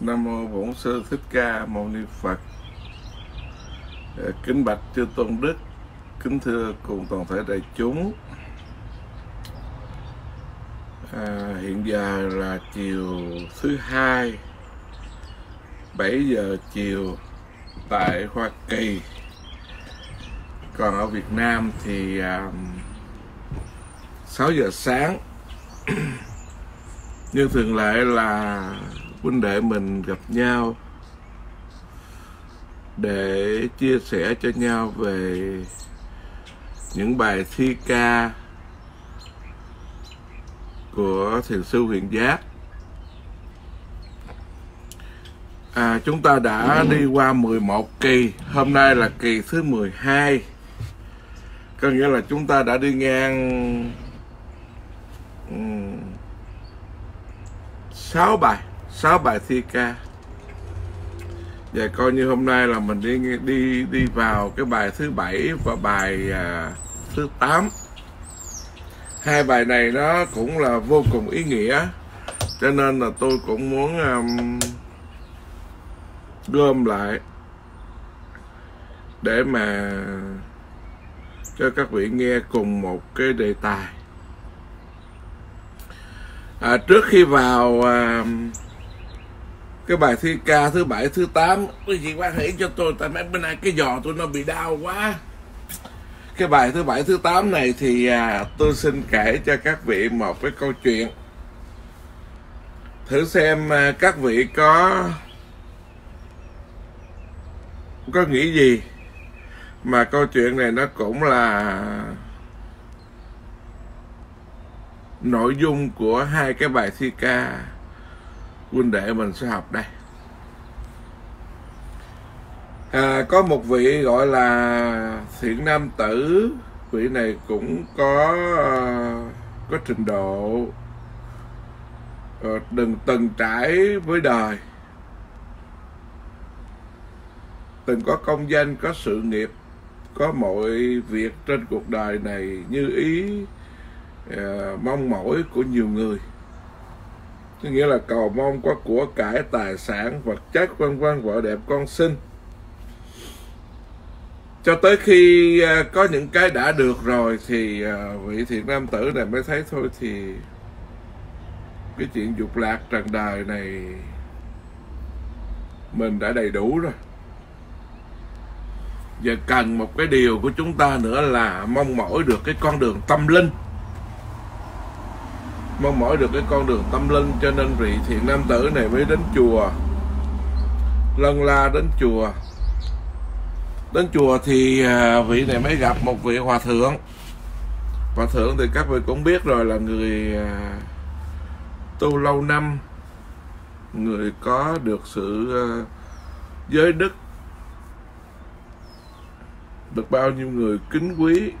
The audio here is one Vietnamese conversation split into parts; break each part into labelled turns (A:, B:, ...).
A: Nam mô Bổn Sư Thích Ca Mâu Ni Phật. Ờ, kính bạch chư tôn đức, kính thưa cùng toàn thể đại chúng. À, hiện giờ là chiều thứ hai, 7 giờ chiều tại Hoa Kỳ. Còn ở Việt Nam thì à, 6 giờ sáng. Như thường lệ là huynh đệ mình gặp nhau để chia sẻ cho nhau về những bài thi ca của thiền sư huyền giác. À, chúng ta đã đi qua 11 kỳ. Hôm nay là kỳ thứ 12 có nghĩa là chúng ta đã đi ngang 6 bài. 6 bài thi ca. Và coi như hôm nay là mình đi đi đi vào cái bài thứ bảy và bài à, thứ 8 hai bài này nó cũng là vô cùng ý nghĩa cho nên là tôi cũng muốn um, gom lại để mà cho các vị nghe cùng một cái đề tài. À, trước khi vào à, cái bài thi ca thứ bảy thứ tám quý vị quan hệ cho tôi? Tại mấy bên này cái giò tôi nó bị đau quá. Cái bài thứ bảy thứ tám này thì à, tôi xin kể cho các vị một cái câu chuyện. Thử xem à, các vị có có nghĩ gì? Mà câu chuyện này nó cũng là nội dung của hai cái bài thi ca huynh đệ mình sẽ học đây. À, có một vị gọi là thiện nam tử. Vị này cũng có à, có trình độ à, đừng từng trải với đời. Từng có công danh có sự nghiệp có mọi việc trên cuộc đời này như ý uh, mong mỏi của nhiều người có nghĩa là cầu mong có của cải tài sản, vật chất, vân vân vợ đẹp con sinh. Cho tới khi à, có những cái đã được rồi thì à, vị thiện nam tử này mới thấy thôi thì cái chuyện dục lạc trần đời này mình đã đầy đủ rồi. Giờ cần một cái điều của chúng ta nữa là mong mỏi được cái con đường tâm linh mong mỏi được cái con đường tâm linh cho nên vị thiện nam tử này mới đến chùa. Lân la đến chùa. Đến chùa thì à, vị này mới gặp một vị hòa thượng. Hòa thượng thì các vị cũng biết rồi là người à, tu lâu năm, người có được sự à, giới đức. Được bao nhiêu người kính quý.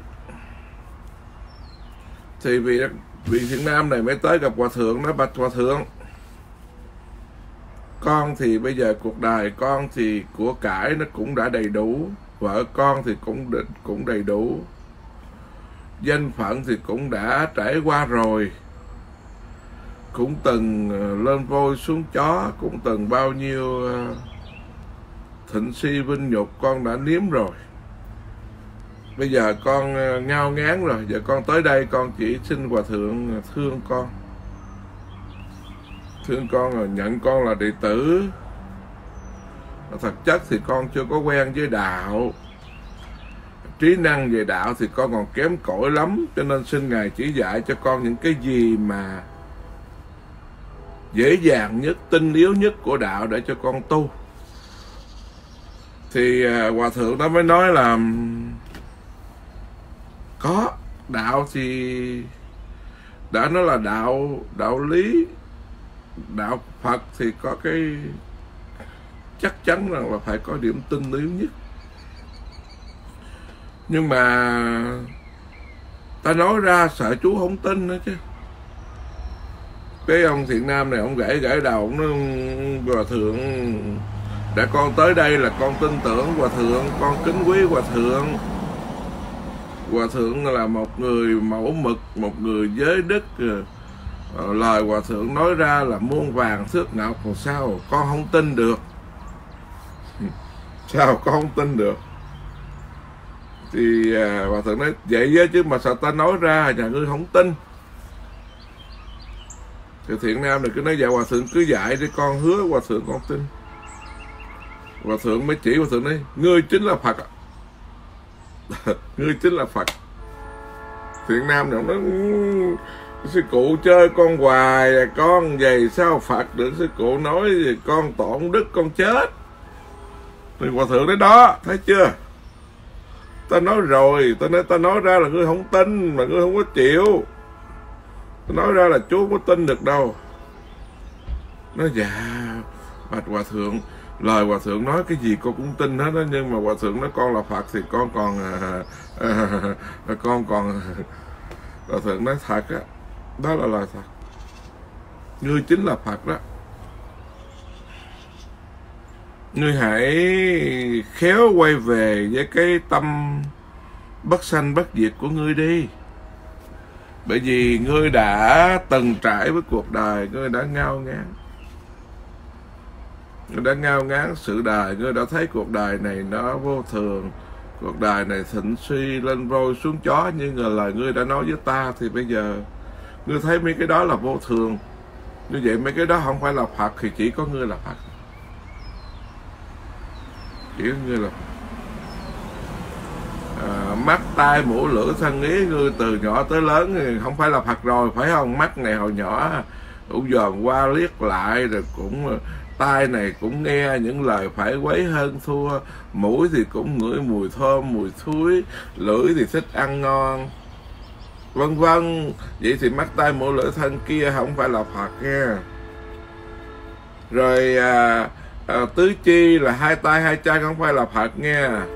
A: Thì vị vị thiện nam này mới tới gặp hòa thượng nó bạch hòa thượng. Con thì bây giờ cuộc đời con thì của cải nó cũng đã đầy đủ, vợ con thì cũng cũng đầy đủ. Danh phận thì cũng đã trải qua rồi. Cũng từng ờ, lên voi xuống chó, cũng từng bao nhiêu ờ, thịnh si vinh nhục con đã nếm rồi bây giờ con ờ, ngao ngán rồi. Giờ con tới đây con chỉ xin hòa thượng ờ, thương con. Thương con rồi nhận con là đệ tử. Thật chất thì con chưa có quen với đạo. Trí năng về đạo thì con còn kém cỏi lắm, cho nên xin ngài chỉ dạy cho con những cái gì mà dễ dàng nhất, tinh yếu nhất của đạo để cho con tu. Thì ờ, hòa thượng đó mới nói là có. Đạo thì đã nói là đạo đạo lý, đạo phật thì có cái chắc chắn rằng là phải có điểm tinh yếu nhất. Nhưng mà ta nói ra sợ chú không tin nữa chứ. Cái ông thiện nam này, ông gãy gãy đầu, ông nói, hòa thượng, đã con tới đây là con tin tưởng hòa thượng, con kính quý hòa thượng hòa thượng là một người mẫu mực một người giới đức. Ờ, lời hòa thượng nói ra là muôn vàng thước ngọc còn sao con không tin được. Sao con không tin được? Thì à, hòa thượng nói vậy với chứ mà sao ta nói ra nhà ngươi không tin? Thì thiện nam này cứ nói dạ hòa thượng cứ dạy đi con hứa hòa thượng con tin. Hòa thượng mới chỉ hòa thượng nói ngươi chính là phật ngươi chính là phật. Thiện nam nó nói ừ, sư cụ chơi con hoài, con vậy sao phật được? Sư cụ nói gì con tổn đức, con chết. Thì hòa thượng đấy đó, thấy chưa? Ta nói, rồi. Ta nói ta nói ra là ngươi không tin, mà ngươi không có chịu. Ta nói ra là chú không có tin được đâu. Nó dạ bạch hòa thượng lời hòa thượng nói cái gì con cũng tin hết đó nhưng mà hòa thượng nói con là phật thì con còn à, à, à, à, à con còn à, hòa thượng nói thật á đó là lời thật. Ngươi chính là phật đó. Ngươi hãy khéo quay về với cái tâm bất sanh bất diệt của ngươi đi. Bởi vì ngươi đã từng trải với cuộc đời ngươi đã ngao ngán ngươi đã ngao ngán sự đời ngươi đã thấy cuộc đời này nó vô thường. Cuộc đời này thịnh suy lên vôi xuống chó như người lời ngươi đã nói với ta thì bây giờ ngươi thấy mấy cái đó là vô thường. Như vậy mấy cái đó không phải là phật thì chỉ có ngươi là phật chỉ có ngươi là phật à, mắt tai mũi lưỡi thân ý ngươi từ nhỏ tới lớn thì không phải là phật rồi phải không? Mắt này hồi nhỏ cũng dòm qua liếc lại rồi cũng tai này cũng nghe những lời phải quấy hơn thua. Mũi thì cũng ngửi mùi thơm mùi thúi lưỡi thì thích ăn ngon. Vân vân vậy thì mắt tai mũi lưỡi thân kia không phải là phật nha. Rồi à, à, tứ chi là hai tay hai chân không phải là phật nha.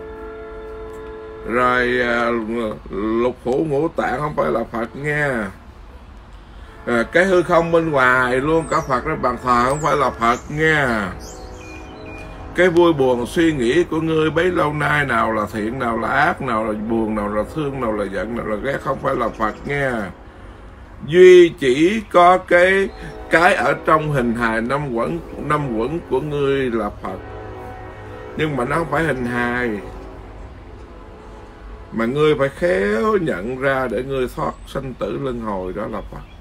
A: Rồi à, lục phủ ngũ tạng không phải là phật nha à, cái hư không bên ngoài luôn cả phật đó bàn thờ không phải là phật nha. Cái vui buồn suy nghĩ của ngươi bấy lâu nay nào là thiện nào là ác nào là buồn nào là thương nào là giận nào là ghét không phải là phật nha. Duy chỉ có cái cái ở trong hình hài năm quẩn năm quẩn của ngươi là phật. Nhưng mà nó không phải hình hài. Mà ngươi phải khéo nhận ra để ngươi thoát sanh tử luân hồi đó là phật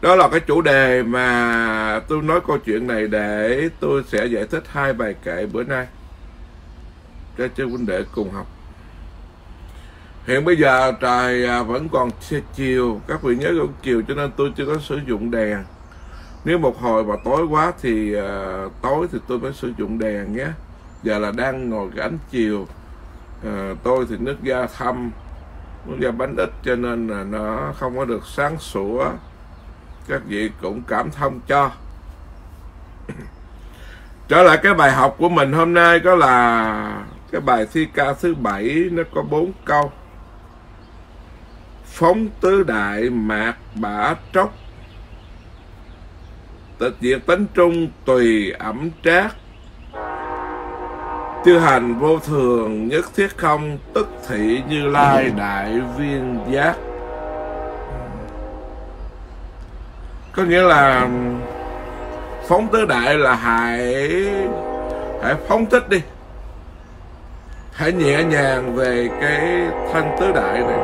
A: đó là cái chủ đề mà tôi nói câu chuyện này để tôi sẽ giải thích hai bài kệ bữa nay cho chư huynh đệ cùng học. Hiện bây giờ trời à, vẫn còn chiều các vị nhớ cũng chiều cho nên tôi chưa có sử dụng đèn. Nếu một hồi mà tối quá thì uh, tối thì tôi mới sử dụng đèn nhé. Giờ là đang ngồi cái ánh chiều. Uh, tôi thì nước da thâm nước da bánh ít cho nên là nó không có được sáng sủa các vị cũng cảm thông cho. Trở lại cái bài học của mình hôm nay có là cái bài thi ca thứ bảy, nó có bốn câu. Phóng tứ đại mạc bả tróc. Tịch diệt tánh trung tùy ẩm trác. Tư hành vô thường nhất thiết không, tức thị như lai đại viên giác. Có nghĩa là phóng tứ đại là hãy hãy phóng thích đi. Hãy nhẹ nhàng về cái thân tứ đại này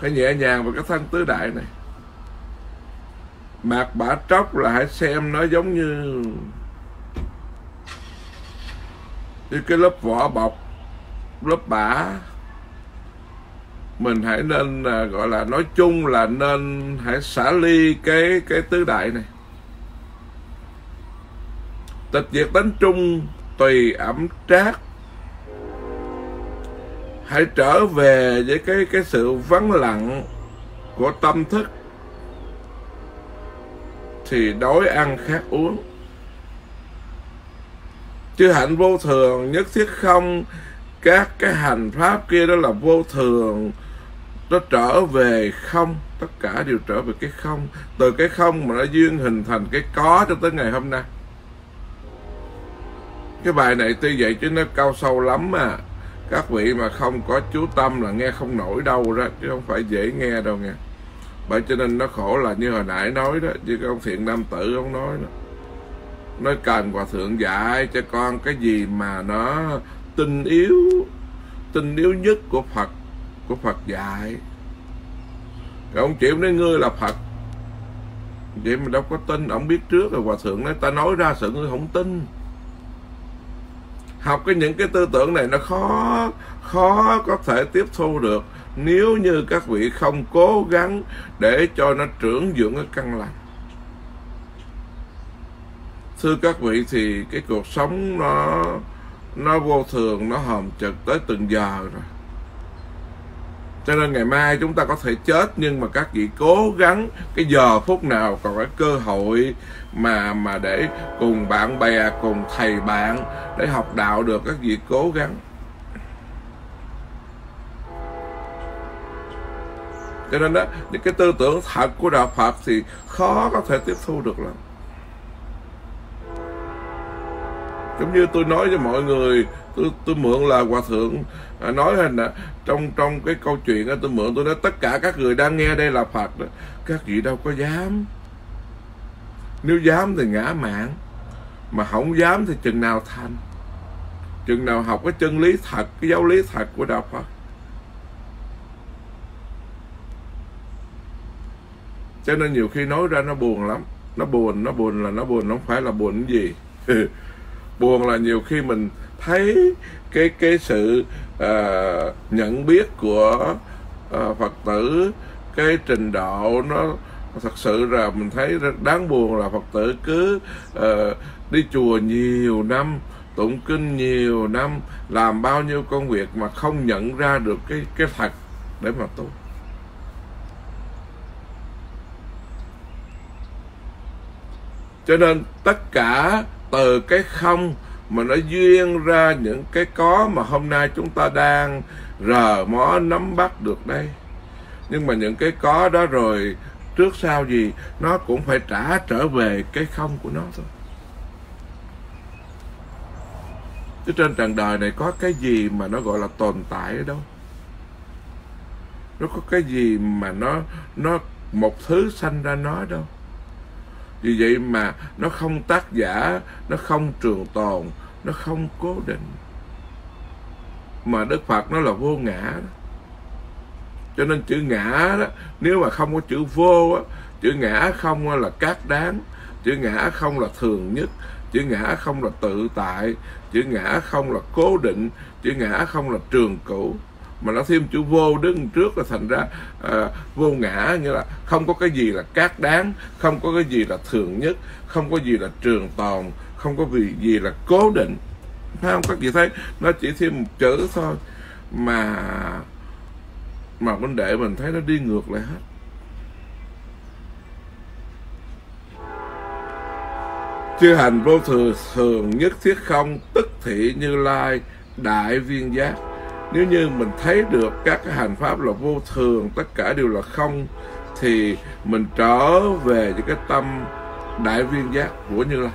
A: hãy nhẹ nhàng về cái thân tứ đại này. Mạc bả tróc là hãy xem nó giống như như cái lớp vỏ bọc, lớp bả mình hãy nên à, gọi là nói chung là nên hãy xả ly cái cái tứ đại này. Tịch diệt tánh trung tùy ẩm trác. Hãy trở về với cái cái sự vắng lặng của tâm thức. Thì đói ăn khát uống. Chứ hạnh vô thường nhất thiết không. Các cái hành pháp kia đó là vô thường nó trở về không. Tất cả đều trở về cái không. Từ cái không mà nó duyên hình thành cái có cho tới ngày hôm nay. Cái bài này tuy vậy chứ nó cao sâu lắm mà các vị mà không có chú tâm là nghe không nổi đâu đó, chứ không phải dễ nghe đâu nghe. Bởi cho nên nó khổ là như hồi nãy nói đó như ông thiện nam tử ông nói đó. Nói cần hòa thượng dạy cho con cái gì mà nó tinh yếu tinh yếu nhất của phật của phật dạy. Rồi ông chịu nói, ngươi là phật. Vậy mà đâu có tin, ông biết trước rồi, hòa thượng nói, ta nói ra sự ngươi không tin. Học cái những cái tư tưởng này nó khó khó có thể tiếp thu được nếu như các vị không cố gắng để cho nó trưởng dưỡng cái căn lành. Thưa các vị thì cái cuộc sống nó nó vô thường, nó hòm chật tới từng giờ rồi cho nên ngày mai chúng ta có thể chết, nhưng mà các vị cố gắng cái giờ phút nào còn cái cơ hội mà mà để cùng bạn bè, cùng thầy bạn để học đạo được, các vị cố gắng. Cho nên đó những cái tư tưởng thật của đạo Phật thì khó có thể tiếp thu được lắm. Giống như tôi nói với mọi người tôi tôi mượn là hòa thượng. À, nói hình là trong trong cái câu chuyện đó, tôi mượn tôi nói tất cả các người đang nghe đây là phật đó các vị đâu có dám. Nếu dám thì ngã mạng mà không dám thì chừng nào thành. Chừng nào học cái chân lý thật cái giáo lý thật của đạo phật. Cho nên nhiều khi nói ra nó buồn lắm. Nó buồn nó buồn là nó buồn nó không phải là buồn cái gì. buồn là nhiều khi mình thấy cái cái sự uh, nhận biết của uh, phật tử cái trình độ nó thật sự là mình thấy rất đáng buồn là phật tử cứ uh, đi chùa nhiều năm tụng kinh nhiều năm làm bao nhiêu công việc mà không nhận ra được cái cái thật để mà tu. Cho nên tất cả từ cái không mà nó duyên ra những cái có mà hôm nay chúng ta đang rờ mó nắm bắt được đây. Nhưng mà những cái có đó rồi, trước sau gì, nó cũng phải trả trở về cái không của nó thôi. Chứ trên trần đời này có cái gì mà nó gọi là tồn tại ở đâu? Nó có cái gì mà nó nó, một thứ sanh ra nó đâu? Vì vậy mà nó không tác giả, nó không trường tồn, nó không cố định mà đức phật nó là vô ngã đó. cho nên chữ ngã đó, nếu mà không có chữ vô á, chữ ngã không là cát đáng chữ ngã không là thường nhất, chữ ngã không là tự tại, chữ ngã không là cố định, chữ ngã không là trường cửu mà nó thêm chữ vô đứng trước là thành ra à, vô ngã nghĩa là không có cái gì là cát đáng không có cái gì là thường nhất không có gì là trường tồn không có gì gì là cố định. Phải không? Các chị thấy nó chỉ thêm một chữ thôi. Mà mà vấn đề mình thấy nó đi ngược lại hết. Chư hành vô thường thường nhất thiết không tức thị như lai đại viên giác nếu như mình thấy được các cái hành pháp là vô thường tất cả đều là không thì mình trở về những cái tâm đại viên giác của như lai.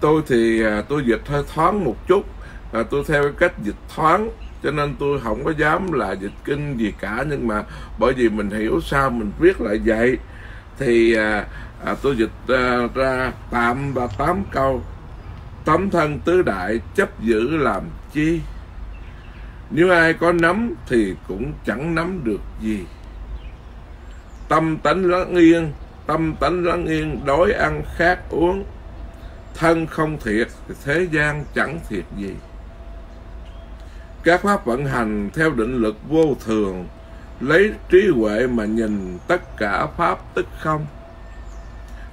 A: Tôi thì à, tôi dịch hơi thoáng một chút. À, tôi theo cái cách dịch thoáng cho nên tôi không có dám là dịch kinh gì cả. Nhưng mà bởi vì mình hiểu sao mình viết lại vậy thì à, à, tôi dịch à, ra tạm và tám câu tấm thân tứ đại chấp giữ làm chi? Nếu ai có nắm thì cũng chẳng nắm được gì. Tâm tánh lắng yên, tâm tánh lắng yên, đói ăn khát uống. Thân không thiệt thì thế gian chẳng thiệt gì. Các pháp vận hành theo định lực vô thường, lấy trí huệ mà nhìn tất cả pháp tức không.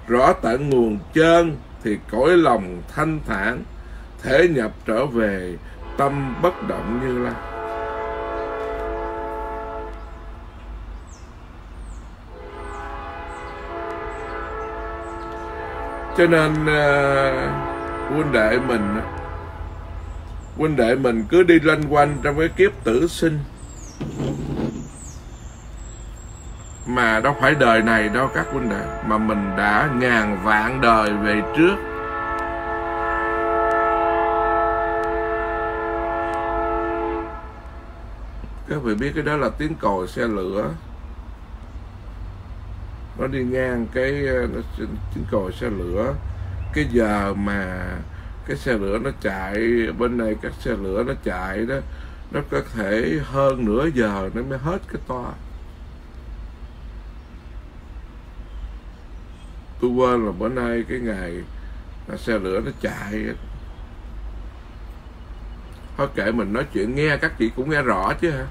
A: Rõ tận nguồn chân thì cõi lòng thanh thản thể nhập trở về tâm bất động như lai. Cho nên uh, huynh đệ mình huynh đệ mình cứ đi loanh quanh trong cái kiếp tử sinh mà đâu phải đời này đâu các huynh đệ mà mình đã ngàn vạn đời về trước. Các vị biết cái đó là tiếng còi xe lửa. Nó đi ngang cái nó, tiếng còi xe lửa. Cái giờ mà cái xe lửa nó chạy bên này các xe lửa nó chạy đó nó có thể hơn nửa giờ nó mới hết cái toa. Tôi quên là bữa nay cái ngày xe lửa nó chạy thôi kệ mình nói chuyện nghe, các chị cũng nghe rõ chứ hả?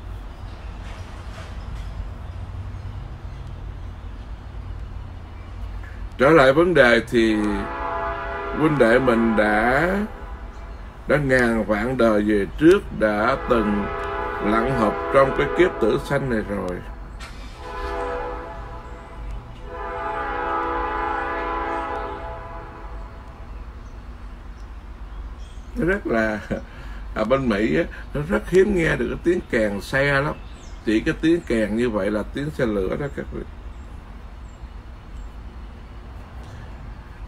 A: Trở lại vấn đề thì huynh đệ mình đã đã ngàn vạn đời về trước, đã từng lặn hợp trong cái kiếp tử sanh này rồi. Nó rất là ở bên Mỹ á, nó rất hiếm nghe được cái tiếng kèn xe lắm. Chỉ cái tiếng kèn như vậy là tiếng xe lửa đó các vị.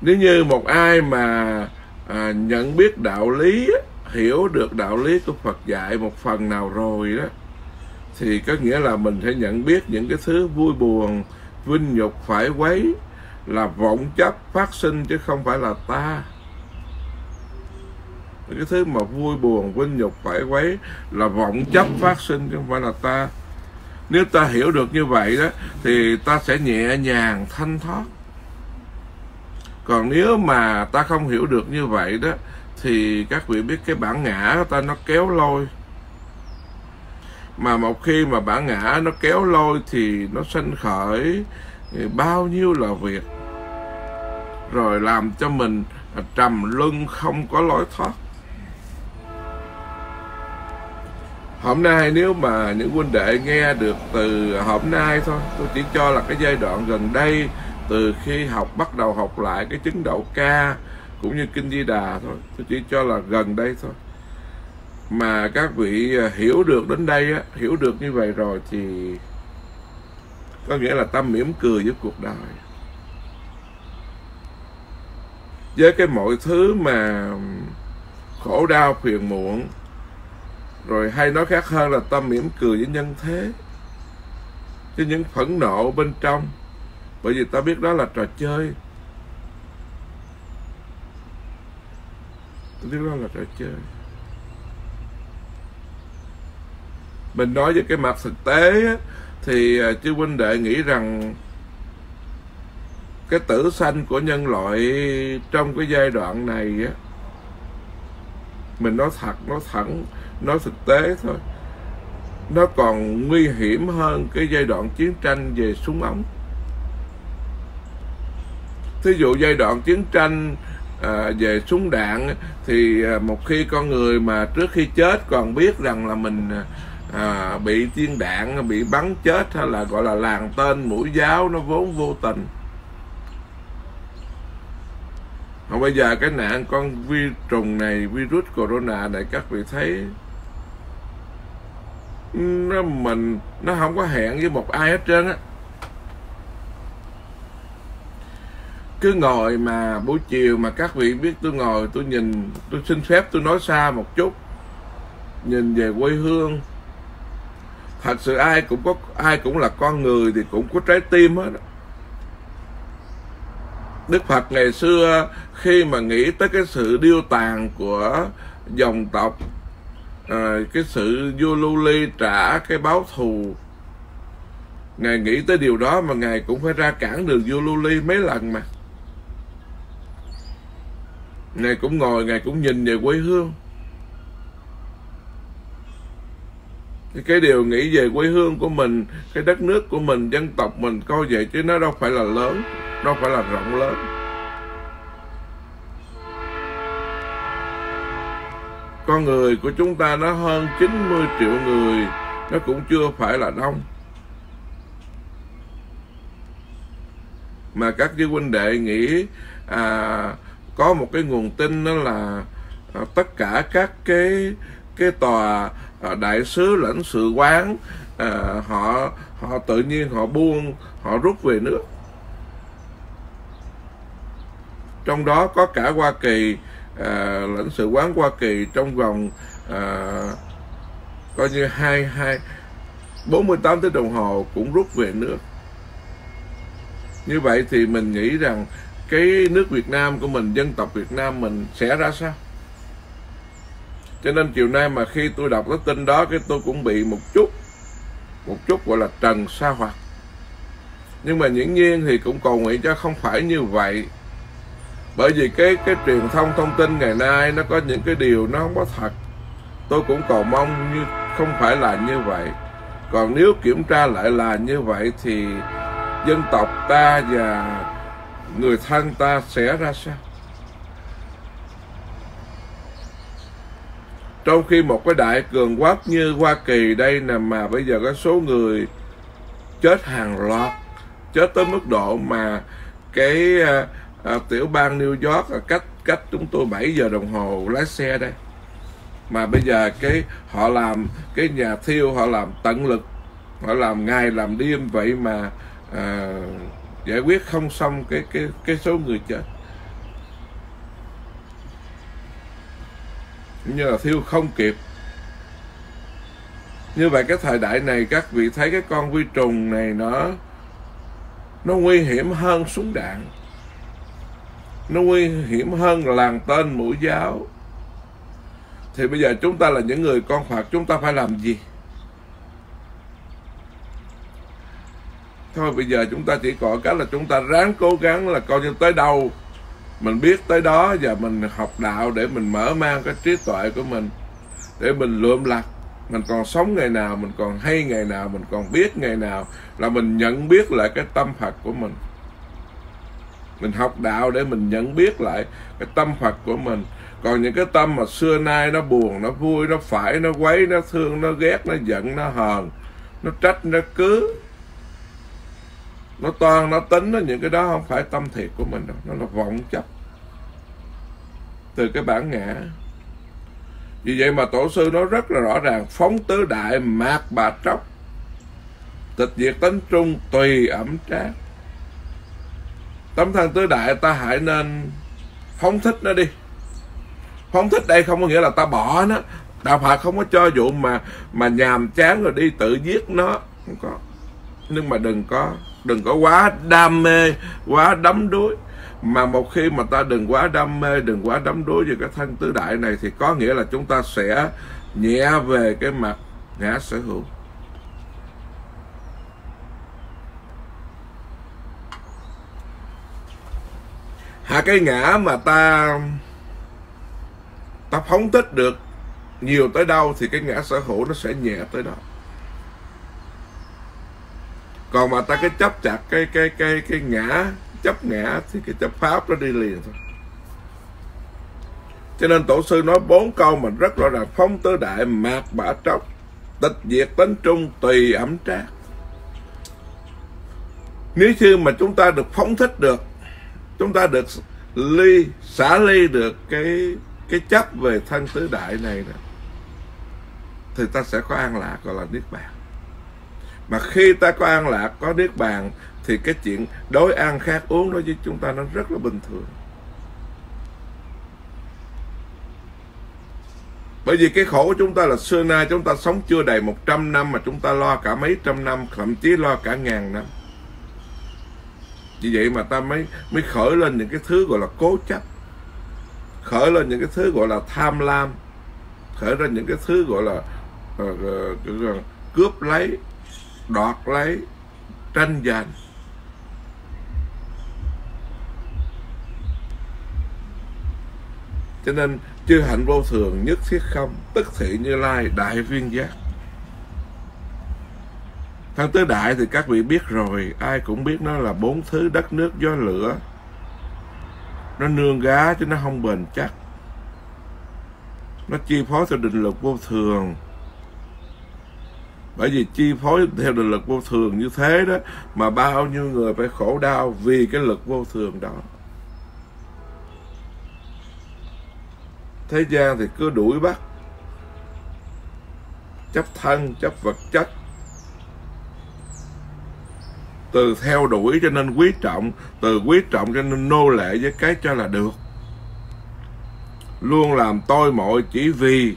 A: Nếu như một ai mà à, nhận biết đạo lý hiểu được đạo lý của Phật dạy một phần nào rồi đó thì có nghĩa là mình sẽ nhận biết những cái thứ vui buồn vinh nhục phải quấy là vọng chấp phát sinh chứ không phải là ta cái thứ mà vui buồn vinh nhục phải quấy là vọng chấp phát sinh chứ không phải là ta. Nếu ta hiểu được như vậy đó thì ta sẽ nhẹ nhàng thanh thoát. Còn nếu mà ta không hiểu được như vậy đó thì các vị biết cái bản ngã của ta nó kéo lôi. Mà một khi mà bản ngã nó kéo lôi thì nó sanh khởi bao nhiêu là việc. Rồi làm cho mình trầm luân không có lối thoát hôm nay nếu mà những huynh đệ nghe được từ hôm nay thôi, tôi chỉ cho là cái giai đoạn gần đây, từ khi học, bắt đầu học lại cái chứng đậu ca cũng như kinh di đà thôi, tôi chỉ cho là gần đây thôi. Mà các vị à, hiểu được đến đây á, hiểu được như vậy rồi thì có nghĩa là tâm mỉm cười với cuộc đời. Với cái mọi thứ mà khổ đau phiền muộn rồi hay nói khác hơn là tâm mỉm cười với nhân thế chứ những phẫn nộ bên trong. Bởi vì ta biết đó là trò chơi. Ta biết đó là trò chơi. Mình nói về cái mặt thực tế thì à, chư huynh đệ nghĩ rằng cái tử sanh của nhân loại trong cái giai đoạn này á, mình nói thật, nói thẳng nó thực tế thôi nó còn nguy hiểm hơn cái giai đoạn chiến tranh về súng ống. Thí dụ giai đoạn chiến tranh à, về súng đạn thì à, một khi con người mà trước khi chết còn biết rằng là mình à, bị tiên đạn bị bắn chết hay là gọi là làng tên mũi giáo nó vốn vô tình. Còn bây giờ cái nạn con vi trùng này virus corona này các vị thấy nó mình, nó không có hẹn với một ai hết trơn á. Cứ ngồi mà buổi chiều mà các vị biết tôi ngồi, tôi nhìn, tôi xin phép tôi nói xa một chút. Nhìn về quê hương. Thật sự ai cũng có, ai cũng là con người thì cũng có trái tim hết Đức Phật ngày xưa khi mà nghĩ tới cái sự điêu tàn của dòng tộc à, cái sự vua lưu ly trả cái báo thù. Ngài nghĩ tới điều đó mà ngài cũng phải ra cản đường vua lưu ly mấy lần mà. Ngài cũng ngồi ngài cũng nhìn về quê hương. Cái điều nghĩ về quê hương của mình cái đất nước của mình dân tộc mình coi vậy chứ nó đâu phải là lớn đâu phải là rộng lớn. Con người của chúng ta nó hơn 90 triệu người nó cũng chưa phải là đông. Mà các vị huynh đệ nghĩ à, có một cái nguồn tin đó là à, tất cả các cái cái tòa à, đại sứ lãnh sự quán à, họ họ tự nhiên họ buông họ rút về nước. Trong đó có cả Hoa Kỳ à, lãnh sự quán Hoa Kỳ trong vòng à, coi như hai hai 48 tiếng đồng hồ cũng rút về nước. Như vậy thì mình nghĩ rằng cái nước Việt Nam của mình dân tộc Việt Nam mình sẽ ra sao? Cho nên chiều nay mà khi tôi đọc cái tin đó cái tôi cũng bị một chút một chút gọi là trần sa hoặc nhưng mà những nhiên thì cũng cầu nguyện cho không phải như vậy bởi vì cái cái truyền thông thông tin ngày nay nó có những cái điều nó không có thật. Tôi cũng cầu mong như, không phải là như vậy. Còn nếu kiểm tra lại là như vậy thì dân tộc ta và người thân ta sẽ ra sao? Trong khi một cái đại cường quốc như Hoa Kỳ đây nè mà bây giờ có số người chết hàng loạt, chết tới mức độ mà cái à, à, tiểu bang New York à, cách cách chúng tôi 7 giờ đồng hồ lái xe đây. Mà bây giờ cái họ làm cái nhà thiêu họ làm tận lực. Họ làm ngày làm đêm vậy mà à, giải quyết không xong cái cái cái số người chết. Như là thiêu không kịp. Như vậy cái thời đại này các vị thấy cái con vi trùng này nó nó nguy hiểm hơn súng đạn nó nguy hiểm hơn làng tên mũi giáo. Thì bây giờ chúng ta là những người con Phật, chúng ta phải làm gì? Thôi bây giờ chúng ta chỉ có cái là chúng ta ráng cố gắng là coi như tới đâu mình biết tới đó và mình học đạo để mình mở mang cái trí tuệ của mình, để mình lượm lặt. Mình còn sống ngày nào, mình còn hay ngày nào, mình còn biết ngày nào là mình nhận biết lại cái tâm Phật của mình mình học đạo để mình nhận biết lại cái tâm Phật của mình. Còn những cái tâm mà xưa nay nó buồn, nó vui, nó phải, nó quấy, nó thương, nó ghét, nó giận, nó hờn, nó trách, nó cứ, nó toan, nó tính, nó những cái đó không phải tâm thiệt của mình đâu. Nó là vọng chấp từ cái bản ngã. Vì vậy mà tổ sư nói rất là rõ ràng, phóng tứ đại mạc bà tróc, tịch diệt tánh trung tùy ẩm trác tấm thân tứ đại ta hãy nên phóng thích nó đi. Phóng thích đây không có nghĩa là ta bỏ nó. Đạo phật không có cho vụ mà mà nhàm chán rồi đi tự giết nó. Không có. Nhưng mà đừng có đừng có quá đam mê, quá đắm đuối. Mà một khi mà ta đừng quá đam mê, đừng quá đắm đuối về cái thân tứ đại này thì có nghĩa là chúng ta sẽ nhẹ về cái mặt ngã sở hữu. Hạ cái ngã mà ta ta phóng thích được nhiều tới đâu thì cái ngã sở hữu nó sẽ nhẹ tới đó. Còn mà ta cái chấp chặt cái cái cái cái ngã, chấp ngã thì cái chấp pháp nó đi liền thôi. Cho nên tổ sư nói bốn câu mà rất rõ ràng, phóng tứ đại mạc bả tróc, tịch diệt tính trung, tùy ẩm trác. Nếu như mà chúng ta được phóng thích được chúng ta được ly xả ly được cái cái chấp về thân tứ đại này đó thì ta sẽ có an lạc gọi là niết bàn mà khi ta có an lạc có niết bàn thì cái chuyện đối ăn khác uống đối với chúng ta nó rất là bình thường Bởi vì cái khổ của chúng ta là xưa nay chúng ta sống chưa đầy 100 năm mà chúng ta lo cả mấy trăm năm, thậm chí lo cả ngàn năm. Vì vậy mà ta mới mới khởi lên những cái thứ gọi là cố chấp. Khởi lên những cái thứ gọi là tham lam. Khởi lên những cái thứ gọi là uh, uh, cướp lấy, đoạt lấy, tranh giành. cho nên chư hạnh vô thường nhất thiết không tức thị như lai đại viên giác thân tứ đại thì các vị biết rồi, ai cũng biết nó là bốn thứ đất nước gió lửa. Nó nương gá chứ nó không bền chắc. Nó chi phối theo định luật vô thường. Bởi vì chi phối theo định luật vô thường như thế đó, mà bao nhiêu người phải khổ đau vì cái lực vô thường đó. Thế gian thì cứ đuổi bắt. Chấp thân, chấp vật chất từ theo đuổi cho nên quý trọng, từ quý trọng cho nên nô lệ với cái cho là được. Luôn làm tôi mọi chỉ vì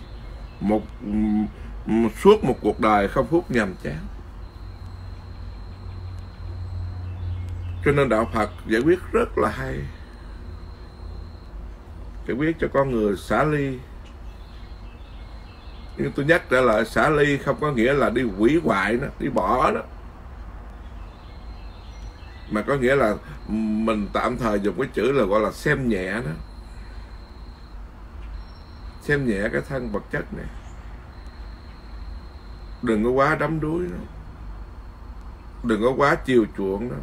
A: một suốt một cuộc đời không phút nhầm chán. Cho nên đạo phật giải quyết rất là hay. Giải quyết cho con người xả ly. Nhưng tôi nhắc trở lại, xả ly không có nghĩa là đi quỷ hoại nó, đi bỏ đó mà có nghĩa là mình tạm thời dùng cái chữ là gọi là xem nhẹ nó xem nhẹ cái thân vật chất này. Đừng có quá đắm đuối nó. Đừng có quá chiều chuộng nó.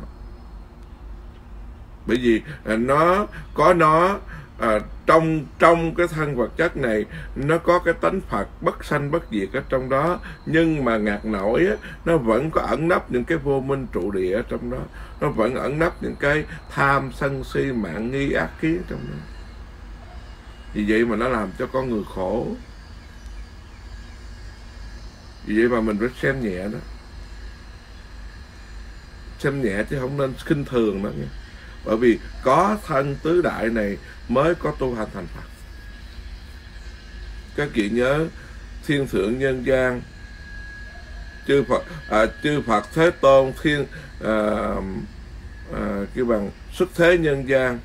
A: Bởi vì nó, có nó à, trong trong cái thân vật chất này nó có cái tánh Phật bất sanh bất diệt ở trong đó nhưng mà ngạc nổi á, nó vẫn có ẩn nấp những cái vô minh trụ địa ở trong đó. Nó vẫn ẩn nấp những cái tham sân si mạng nghi ác kiến trong đó. Vì vậy mà nó làm cho con người khổ. Vì vậy mà mình phải xem nhẹ đó. Xem nhẹ chứ không nên khinh thường nó nha bởi vì có thân tứ đại này mới có tu hành thành Phật. Các vị nhớ thiên thượng nhân gian chư Phật à, chư Phật Thế Tôn thiên à, à, cái bằng xuất thế nhân gian.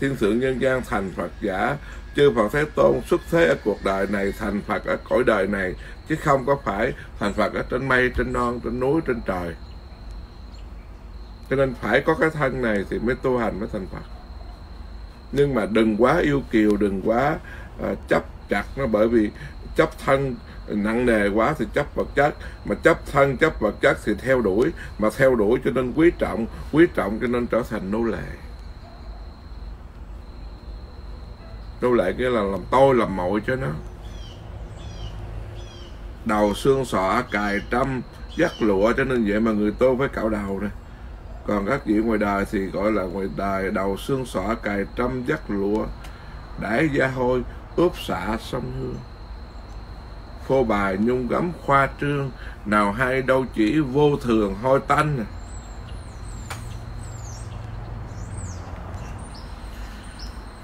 A: Thiên thượng nhân gian thành Phật giả chư Phật Thế Tôn xuất thế ở cuộc đời này thành Phật ở cõi đời này chứ không có phải thành Phật ở trên mây trên non trên núi trên trời cho nên phải có cái thân này thì mới tu hành mới thành Phật. Nhưng mà đừng quá yêu kiều đừng quá uh, chấp chặt nó bởi vì chấp thân nặng nề quá thì chấp vật chất. Mà chấp thân chấp vật chất thì theo đuổi mà theo đuổi cho nên quý trọng quý trọng cho nên trở thành nô lệ. Nô lệ nghĩa là làm tôi làm mội cho nó. Đầu xương sọ cài trăm dắt lụa cho nên vậy mà người tôi phải cạo đầu này còn các vị ngoài đời thì gọi là ngoài đời đầu xương sọ cài trăm dắt lụa đãi da hôi, ướp xạ sông hương. Phô bài nhung gấm khoa trương, nào hay đâu chỉ vô thường hôi tanh.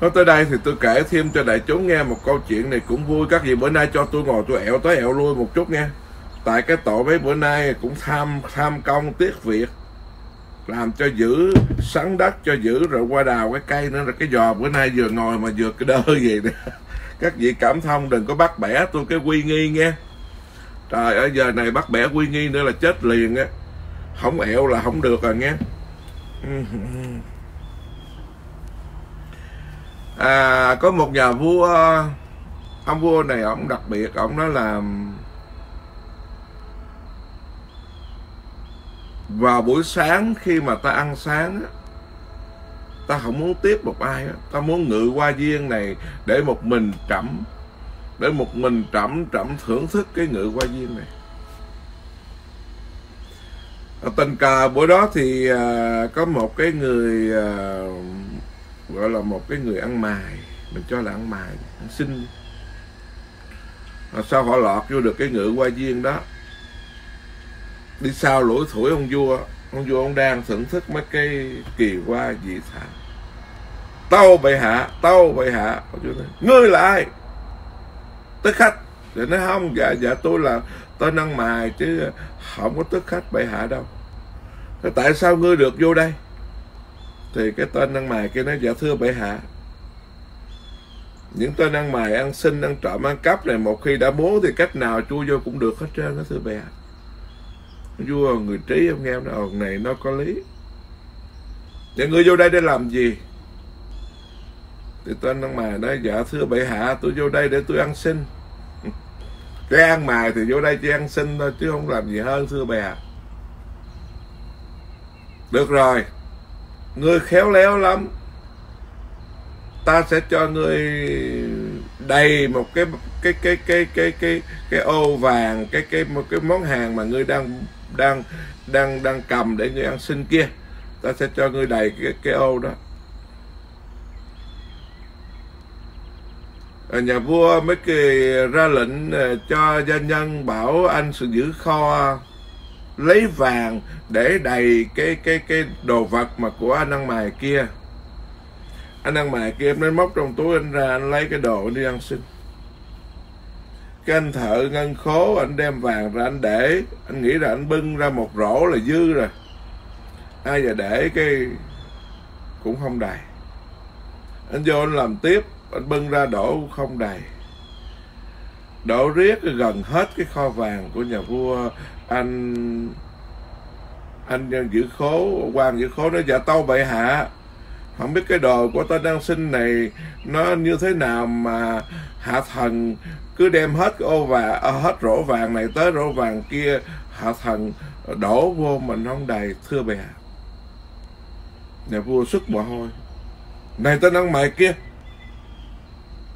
A: Nói tới đây thì tôi kể thêm cho đại chúng nghe một câu chuyện này cũng vui. Các vị bữa nay cho tôi ngồi tôi ẹo tới ẹo lui một chút nha. Tại cái tội mấy bữa nay cũng tham tham công tiếc việc làm cho giữ sắn đất cho giữ rồi qua đào cái cây nữa là cái giò bữa nay vừa ngồi mà vừa cái đơ gì nữa các vị cảm thông đừng có bắt bẻ tôi cái quy nghi nghe. Trời ở giờ này bắt bẻ quy nghi nữa là chết liền á. Không ẹo là không được rồi nghe. À, có một nhà vua ông vua này ông đặc biệt ông nói là vào buổi sáng khi mà ta ăn sáng ta không muốn tiếp một ai ta muốn ngự qua viên này để một mình trẫm để một mình trẫm trẫm thưởng thức cái ngự qua viên này. À, tình cờ bữa đó thì à, có một cái người à, gọi là một cái người ăn mài. Mình cho là ăn mài ăn xin. À, sao họ lọt vô được cái ngự qua viên đó? Đi sau lũi thủi ông vua? Ông vua ông đang thưởng thức mấy cái kỳ hoa dị thảo. Tâu bệ hạ, tâu bệ hạ. Ngươi là ai? Tức khách để nói, không dạ dạ tôi là, tôi năng mài chứ không có tức khách bệ hạ đâu. Thế tại sao ngươi được vô đây? Thì cái tên ăn mài kia nói dạ thưa bệ hạ. Những tên ăn mài ăn xin, ăn trộm, ăn cắp này, một khi đã muốn thì cách nào chui vô cũng được hết trơn đó thưa bệ hạ vua, người trí ông nghe nó này nó có lý. Thì ngươi vô đây để làm gì? Thì tên ăn mài nói Dạ thưa bệ hạ, tôi vô đây để tôi ăn xin. Cái ăn mài thì vô đây chỉ ăn xin thôi, Chứ không làm gì hơn, thưa bệ hạ. Được rồi. Ngươi khéo léo lắm. Ta sẽ cho ngươi đầy một cái cái cái cái cái cái cái ô vàng, cái cái, một cái món hàng mà ngươi đang đang đang đang cầm để ngươi ăn xin kia. Ta sẽ cho ngươi đầy cái, cái ô đó. À, nhà vua mới kỳ ra lệnh à, cho gia nhân bảo anh sự giữ kho lấy vàng để đầy cái cái cái đồ vật mà của anh ăn mài kia. Anh ăn mài kia mới móc trong túi anh ra anh lấy cái đồ đi ăn xin cái anh thợ ngân khố, anh đem vàng ra anh để. Anh nghĩ là anh bưng ra một rổ là dư rồi. Ai giờ để cái cũng không đầy. Anh vô anh làm tiếp, anh bưng ra đổ không đầy. Đổ riết gần hết cái kho vàng của nhà vua anh anh giữ khố, quan giữ khố nó dạ tâu bệ hạ, không biết cái đồ của tên đang sinh này nó như thế nào mà hạ thần cứ đem hết cái ô vàng à, hết rổ vàng này tới rổ vàng kia hạ thần đổ vô mình không đầy thưa bè. Nhà vua sức mồ hôi. Này tên ăn mày kia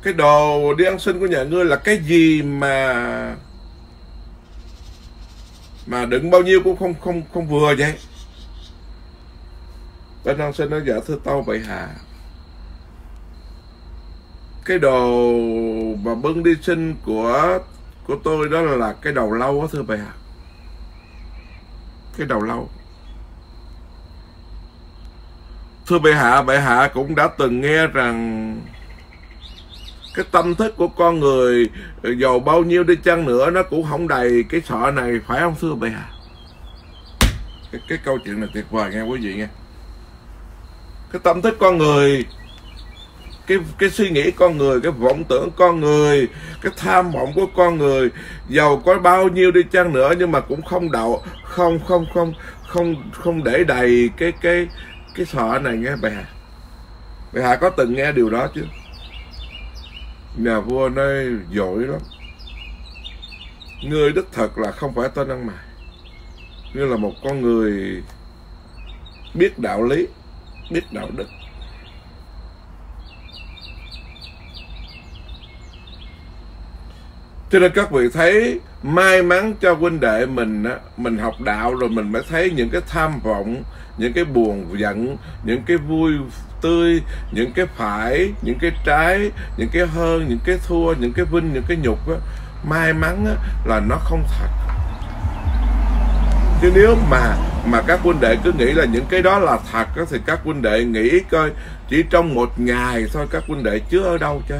A: cái đồ đi ăn xin của nhà ngươi là cái gì mà mà đựng bao nhiêu cũng không không không vừa vậy? Tên ăn xin nó dạ thưa tao bệ hạ cái đồ mà bưng đi sinh của của tôi đó là cái đầu lâu á thưa bà, cái đầu lâu thưa bệ hạ bệ hạ cũng đã từng nghe rằng cái tâm thức của con người giàu bao nhiêu đi chăng nữa nó cũng không đầy cái sọ này phải không thưa bệ hạ? Cái, cái câu chuyện này tuyệt vời nghe quý vị nghe. Cái tâm thức con người cái cái suy nghĩ con người, cái vọng tưởng con người, cái tham vọng của con người. Giàu có bao nhiêu đi chăng nữa, nhưng mà cũng không đậu, không không không không không để đầy cái cái cái sọ này nghe bà. Bà hạ có từng nghe điều đó chứ? Nhà vua nói giỏi lắm. Ngươi đích thật là không phải tên ăn mày. Như là một con người biết đạo lý, biết đạo đức. Cho nên các vị thấy may mắn cho huynh đệ mình á mình học đạo rồi mình mới thấy những cái tham vọng những cái buồn giận những cái vui tươi những cái phải những cái trái những cái hơn những cái thua những cái vinh những cái nhục á may mắn á, là nó không thật chứ nếu mà mà các huynh đệ cứ nghĩ là những cái đó là thật á, thì các huynh đệ nghĩ coi chỉ trong một ngày thôi các huynh đệ chứa ở đâu chứ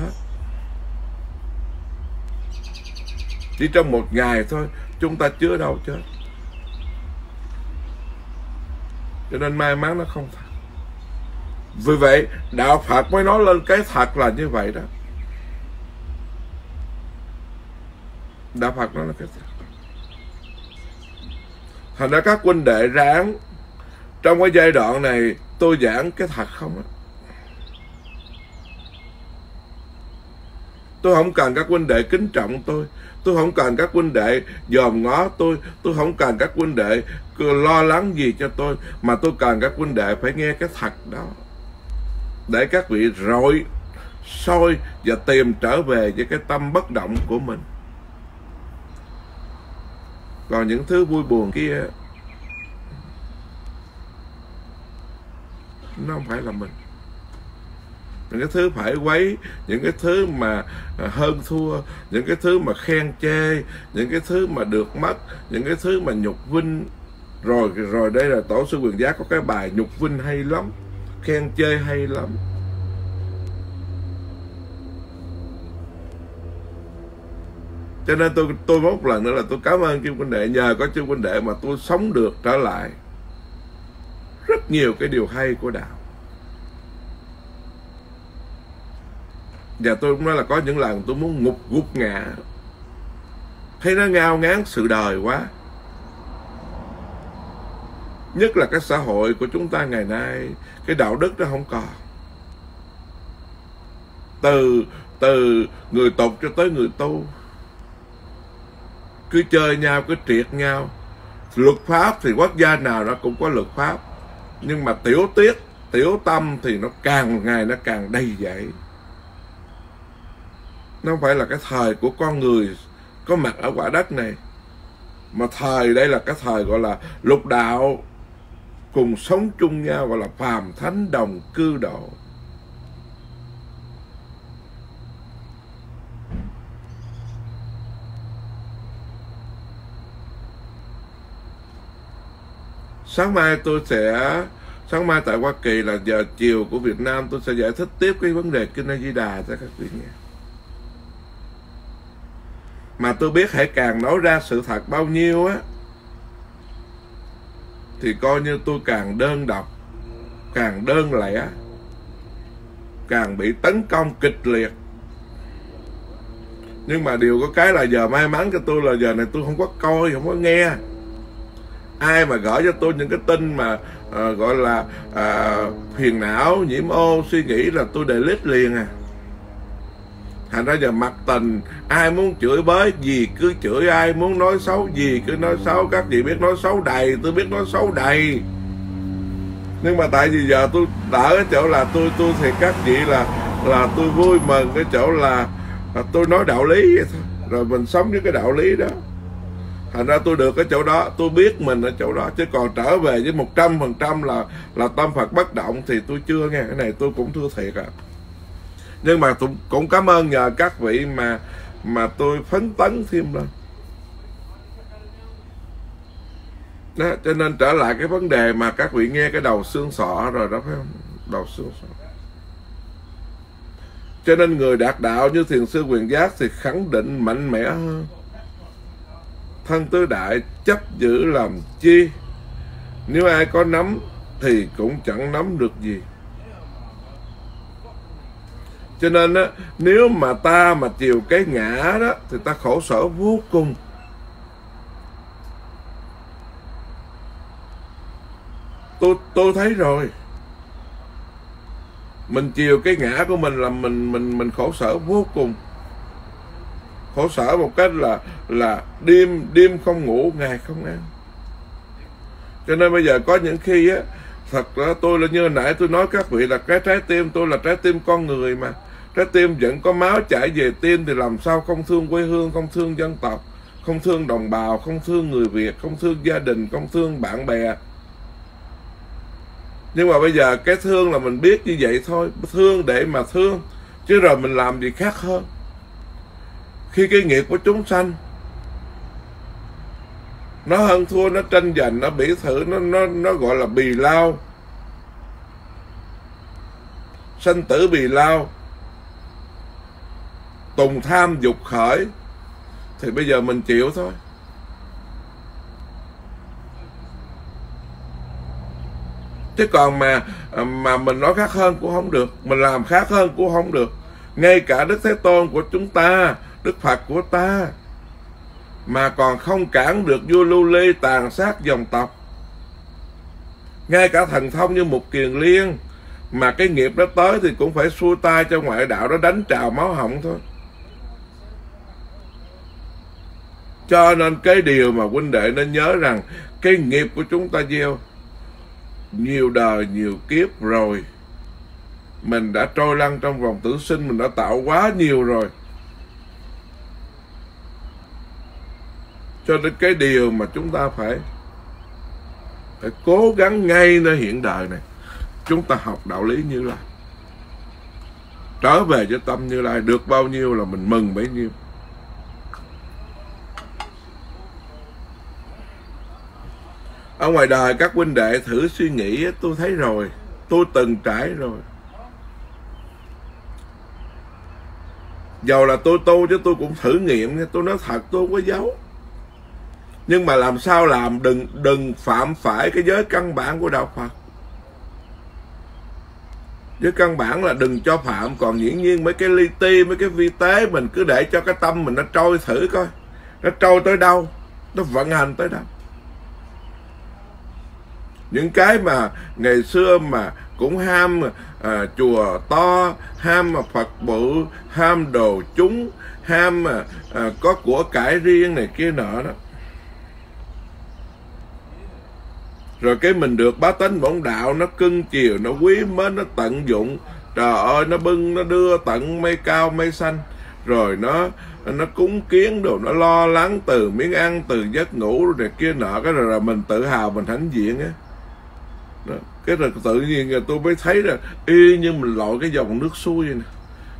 A: chỉ trong một ngày thôi, chúng ta chứa đâu chết cho nên may mắn nó không thật vì vậy, đạo phật mới nói lên cái thật là như vậy đó. Đạo phật nói là cái thật. Thành ra các huynh đệ ráng, trong cái giai đoạn này tôi giảng cái thật không á? Tôi không cần các huynh đệ kính trọng tôi tôi không cần các huynh đệ dòm ngó tôi. Tôi không cần các huynh đệ lo lắng gì cho tôi, mà tôi cần các huynh đệ phải nghe cái thật đó. Để các vị rọi, soi và tìm trở về với cái tâm bất động của mình. Còn những thứ vui buồn kia, nó không phải là mình những cái thứ phải quấy, những cái thứ mà à, hơn thua, những cái thứ mà khen chê, những cái thứ mà được mất, những cái thứ mà nhục vinh. Rồi rồi đây là tổ sư quyền giá có cái bài nhục vinh hay lắm, khen chê hay lắm. Cho nên tôi tôi một lần nữa là tôi cảm ơn chư huynh đệ. Nhờ có chư huynh đệ mà tôi sống được trở lại. Rất nhiều cái điều hay của đạo. Và tôi cũng nói là có những lần tôi muốn ngục gục ngã. Thấy nó ngao ngán sự đời quá. Nhất là cái xã hội của chúng ta ngày nay, cái đạo đức nó không còn. Từ từ người tục cho tới người tu. Cứ chơi nhau, cứ triệt nhau. Luật pháp thì quốc gia nào nó cũng có luật pháp. Nhưng mà tiểu tiết, tiểu tâm thì nó càng ngày nó càng đầy dậy nó không phải là cái thời của con người có mặt ở quả đất này, mà thời đây là cái thời gọi là lục đạo cùng sống chung nhau, gọi là phàm thánh đồng cư độ. Sáng mai tôi sẽ, sáng mai tại Hoa Kỳ là giờ chiều của Việt Nam, tôi sẽ giải thích tiếp cái vấn đề kinh A Di Đà cho các vị. nghe mà tôi biết hãy càng nói ra sự thật bao nhiêu á thì coi như tôi càng đơn độc càng đơn lẻ càng bị tấn công kịch liệt. Nhưng mà điều có cái là giờ may mắn cho tôi là giờ này tôi không có coi không có nghe. Ai mà gửi cho tôi những cái tin mà uh, gọi là uh, phiền não nhiễm ô suy nghĩ là tôi delete liền à thành ra giờ mặt tình ai muốn chửi bới gì cứ chửi ai muốn nói xấu gì cứ nói xấu các chị biết nói xấu đầy tôi biết nói xấu đầy. Nhưng mà tại vì giờ tôi đỡ cái chỗ là tôi tôi thì các chị là là tôi vui mừng cái chỗ là, là tôi nói đạo lý vậy thôi. Rồi mình sống với cái đạo lý đó. Thành ra tôi được cái chỗ đó tôi biết mình ở chỗ đó chứ còn trở về với một trăm phần trăm là là tâm phật bất động thì tôi chưa nghe. Cái này tôi cũng thưa thiệt à nhưng mà cũng, cũng cảm ơn nhờ các vị mà mà tôi phấn tấn thêm lên. Đó, cho nên trở lại cái vấn đề mà các vị nghe cái đầu xương sọ rồi đó phải không? Đầu xương sọ. Cho nên người đạt đạo như thiền sư quyền giác thì khẳng định mạnh mẽ hơn. Thân tứ đại chấp giữ làm chi? Nếu ai có nắm thì cũng chẳng nắm được gì cho nên á, nếu mà ta mà chiều cái ngã đó thì ta khổ sở vô cùng. Tôi tôi thấy rồi. Mình chiều cái ngã của mình là mình mình mình khổ sở vô cùng. Khổ sở một cách là là đêm đêm không ngủ ngày không ăn. Cho nên bây giờ có những khi á thật ra tôi là như nãy tôi nói các vị là cái trái tim, tôi là trái tim con người mà. Trái tim vẫn có máu chảy về tim thì làm sao không thương quê hương, không thương dân tộc, không thương đồng bào, không thương người việt, không thương gia đình, không thương bạn bè. Nhưng mà bây giờ cái thương là mình biết như vậy thôi, thương để mà thương, chứ rồi mình làm gì khác hơn. Khi cái nghiệp của chúng sanh nó hơn thua, nó tranh giành, nó bỉ thử, nó nó nó gọi là bì lao. Sanh tử bì lao. Tùng tham dục khởi. Thì bây giờ mình chịu thôi. Chứ còn mà mà mình nói khác hơn cũng không được. Mình làm khác hơn cũng không được. Ngay cả đức thế tôn của chúng ta, đức phật của ta mà còn không cản được vua lưu ly tàn sát dòng tộc. Ngay cả thần thông như một kiền liên, mà cái nghiệp đó tới thì cũng phải xua tay cho ngoại đạo đó đánh trào máu họng thôi. Cho nên cái điều mà huynh đệ nên nhớ rằng, cái nghiệp của chúng ta gieo nhiều đời, nhiều kiếp rồi. Mình đã trôi lăn trong vòng tử sinh, mình đã tạo quá nhiều rồi. Cho nên cái điều mà chúng ta phải phải cố gắng ngay nơi hiện đời này. Chúng ta học đạo lý như là trở về với tâm như lai được bao nhiêu là mình mừng bấy nhiêu. Ở ngoài đời các huynh đệ thử suy nghĩ, tôi thấy rồi, tôi từng trải rồi. Dầu là tôi tu chứ tôi cũng thử nghiệm tôi nói thật, tôi không có giấu nhưng mà làm sao làm? Đừng đừng phạm phải cái giới căn bản của đạo phật. Giới căn bản là đừng cho phạm. Còn dĩ nhiên mấy cái ly ti mấy cái vi tế mình cứ để cho cái tâm mình nó trôi thử coi. Nó trôi tới đâu? Nó vận hành tới đâu? Những cái mà ngày xưa mà cũng ham à, chùa to ham mà phật bự ham đồ chúng ham mà à, có của cải riêng này kia nọ đó. Rồi cái mình được bá tánh bổn đạo, nó cưng chiều, nó quý mến, nó tận dụng. Trời ơi, nó bưng, nó đưa tận mây cao, mây xanh. Rồi nó nó cúng kiến đồ, nó lo lắng từ miếng ăn, từ giấc ngủ, rồi kia nọ. Cái rồi là mình tự hào, mình hãnh diện á. Cái rồi tự nhiên là tôi mới thấy là y như mình lội cái dòng nước xuôi nè.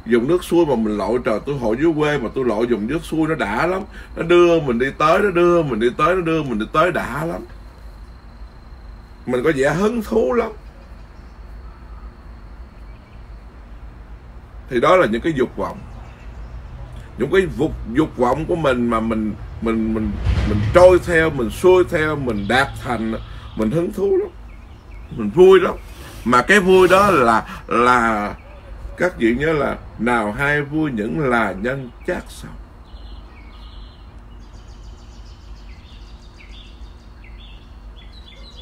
A: Dùng nước xuôi mà mình lội, trời, tôi hội dưới quê mà tôi lội dùng nước xuôi nó đã lắm. Nó đưa mình đi tới, nó đưa mình đi tới, nó đưa mình đi tới đã lắm mình có vẻ hứng thú lắm. Thì đó là những cái dục vọng. Những cái dục dục vọng của mình mà mình mình mình mình trôi theo, mình xuôi theo, mình đạt thành, mình hứng thú lắm. Mình vui lắm. Mà cái vui đó là là các vị nhớ là, nào hai vui những là nhân chát sầu.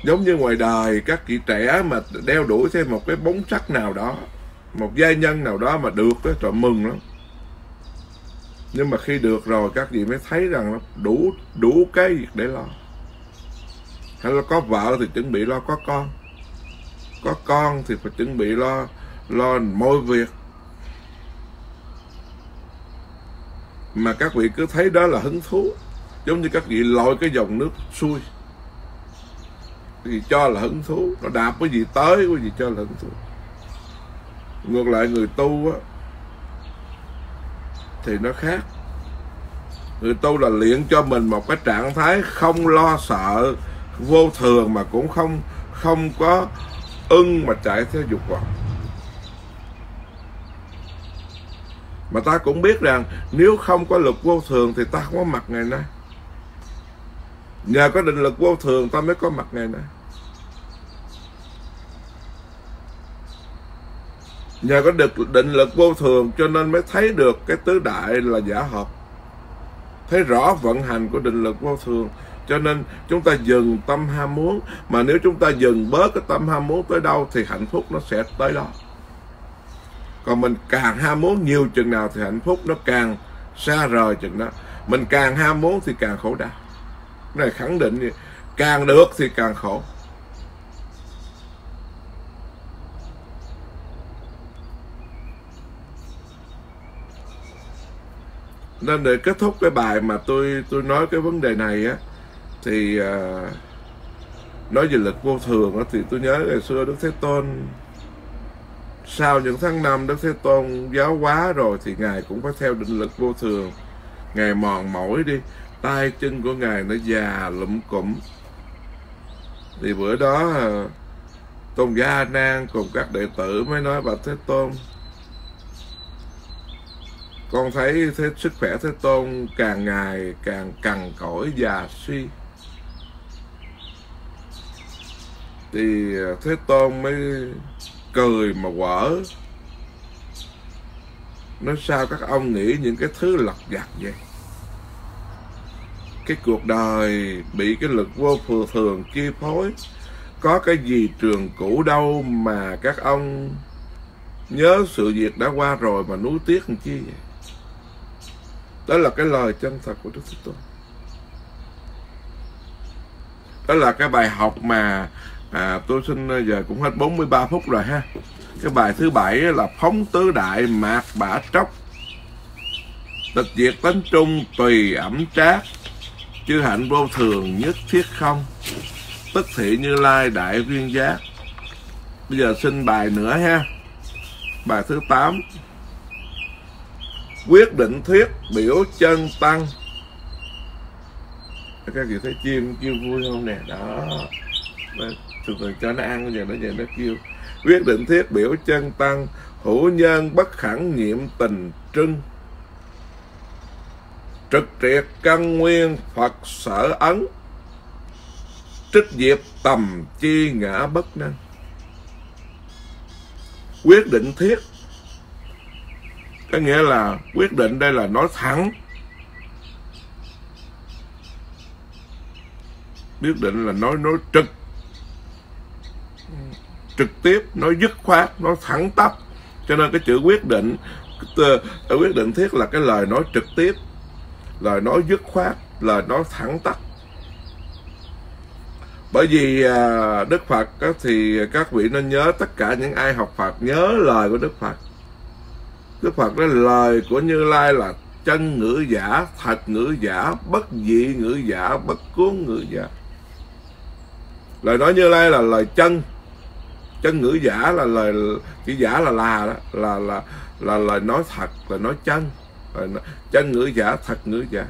A: Giống như ngoài đời, các chị trẻ mà đeo đuổi thêm một cái bóng sắc nào đó, một gia nhân nào đó mà được đó trời mừng lắm. Nhưng mà khi được rồi, các vị mới thấy rằng đủ đủ cái việc để lo. Hay là có vợ thì chuẩn bị lo, có con. Có con thì phải chuẩn bị lo lo mọi việc. Mà các vị cứ thấy đó là hứng thú, giống như các vị lội cái dòng nước xuôi gì cho là hứng thú. Nó đạp cái gì tới, cái gì cho là hứng thú. Ngược lại người tu á, thì nó khác. Người tu là luyện cho mình một cái trạng thái không lo sợ, vô thường mà cũng không không có ưng mà chạy theo dục vọng. Mà ta cũng biết rằng nếu không có lực vô thường thì ta không có mặt ngày nay nhờ có định lực vô thường, ta mới có mặt ngày nay. Nhờ có được định lực vô thường, cho nên mới thấy được cái tứ đại là giả hợp. Thấy rõ vận hành của định lực vô thường, cho nên chúng ta dừng tâm ham muốn. Mà nếu chúng ta dừng bớt cái tâm ham muốn tới đâu, thì hạnh phúc nó sẽ tới đó. Còn mình càng ham muốn nhiều chừng nào, thì hạnh phúc nó càng xa rời chừng đó. Mình càng ham muốn thì càng khổ đau này khẳng định gì càng được thì càng khổ. Nên để kết thúc cái bài mà tôi tôi nói cái vấn đề này á thì à, nói về lực vô thường á thì tôi nhớ ngày xưa đức thế tôn sau những tháng năm đức thế tôn giáo hóa rồi thì ngài cũng phải theo định lực vô thường. Ngài mòn mỏi đi tay chân của ngài nó già lụm cụm. Thì bữa đó tôn giả a nan cùng các đệ tử mới nói bà thế tôn con thấy thế, sức khỏe thế tôn càng ngày càng cằn cỗi già suy. Thì à, thế tôn mới cười mà quở nói sao các ông nghĩ những cái thứ lặt vặt vậy? Cái cuộc đời bị cái lực vô thường chi phối. Có cái gì trường cũ đâu mà các ông nhớ sự việc đã qua rồi mà nuối tiếc làm chi vậy? Đó là cái lời chân thật của đức thế tôn. Đó là cái bài học mà à, tôi xin à, giờ cũng hết 43 phút rồi ha. Cái bài thứ bảy là phóng tứ đại mạc bả tróc. Tịch diệt tánh trung tùy ẩm trác chư hạnh vô thường nhất thiết không? Tức thị như lai đại viên giác. Bây giờ xin bài nữa ha. Bài thứ 8 quyết định thuyết biểu chân tăng. Các vị thấy chim kêu vui không nè? Đó. Từ từ cho nó ăn giờ nó giờ nó kêu. Quyết định thiết biểu chân tăng, hữu nhân bất khẳng nhiệm tình trưng trực triệt căn nguyên phật sở ấn. Trích diệp tầm chi ngã bất năng. Quyết định thiết. Có nghĩa là quyết định đây là nói thẳng. Quyết định là nói nói trực. Trực tiếp, nói dứt khoát, nói thẳng tắp. Cho nên cái chữ quyết định quyết định thiết là cái lời nói trực tiếp lời nói dứt khoát lời nói thẳng tắp bởi vì à, Đức Phật thì các vị nên nhớ tất cả những ai học Phật nhớ lời của Đức Phật. Đức Phật nói lời của Như Lai là chân ngữ giả, thật ngữ giả, bất dị ngữ giả, bất cuốn ngữ giả. Lời nói Như Lai là lời chân, chân ngữ giả là lời chỉ giả là là đó, là là là lời nói thật, là nói chân, Ờ, chân ngữ giả, thật ngữ giả,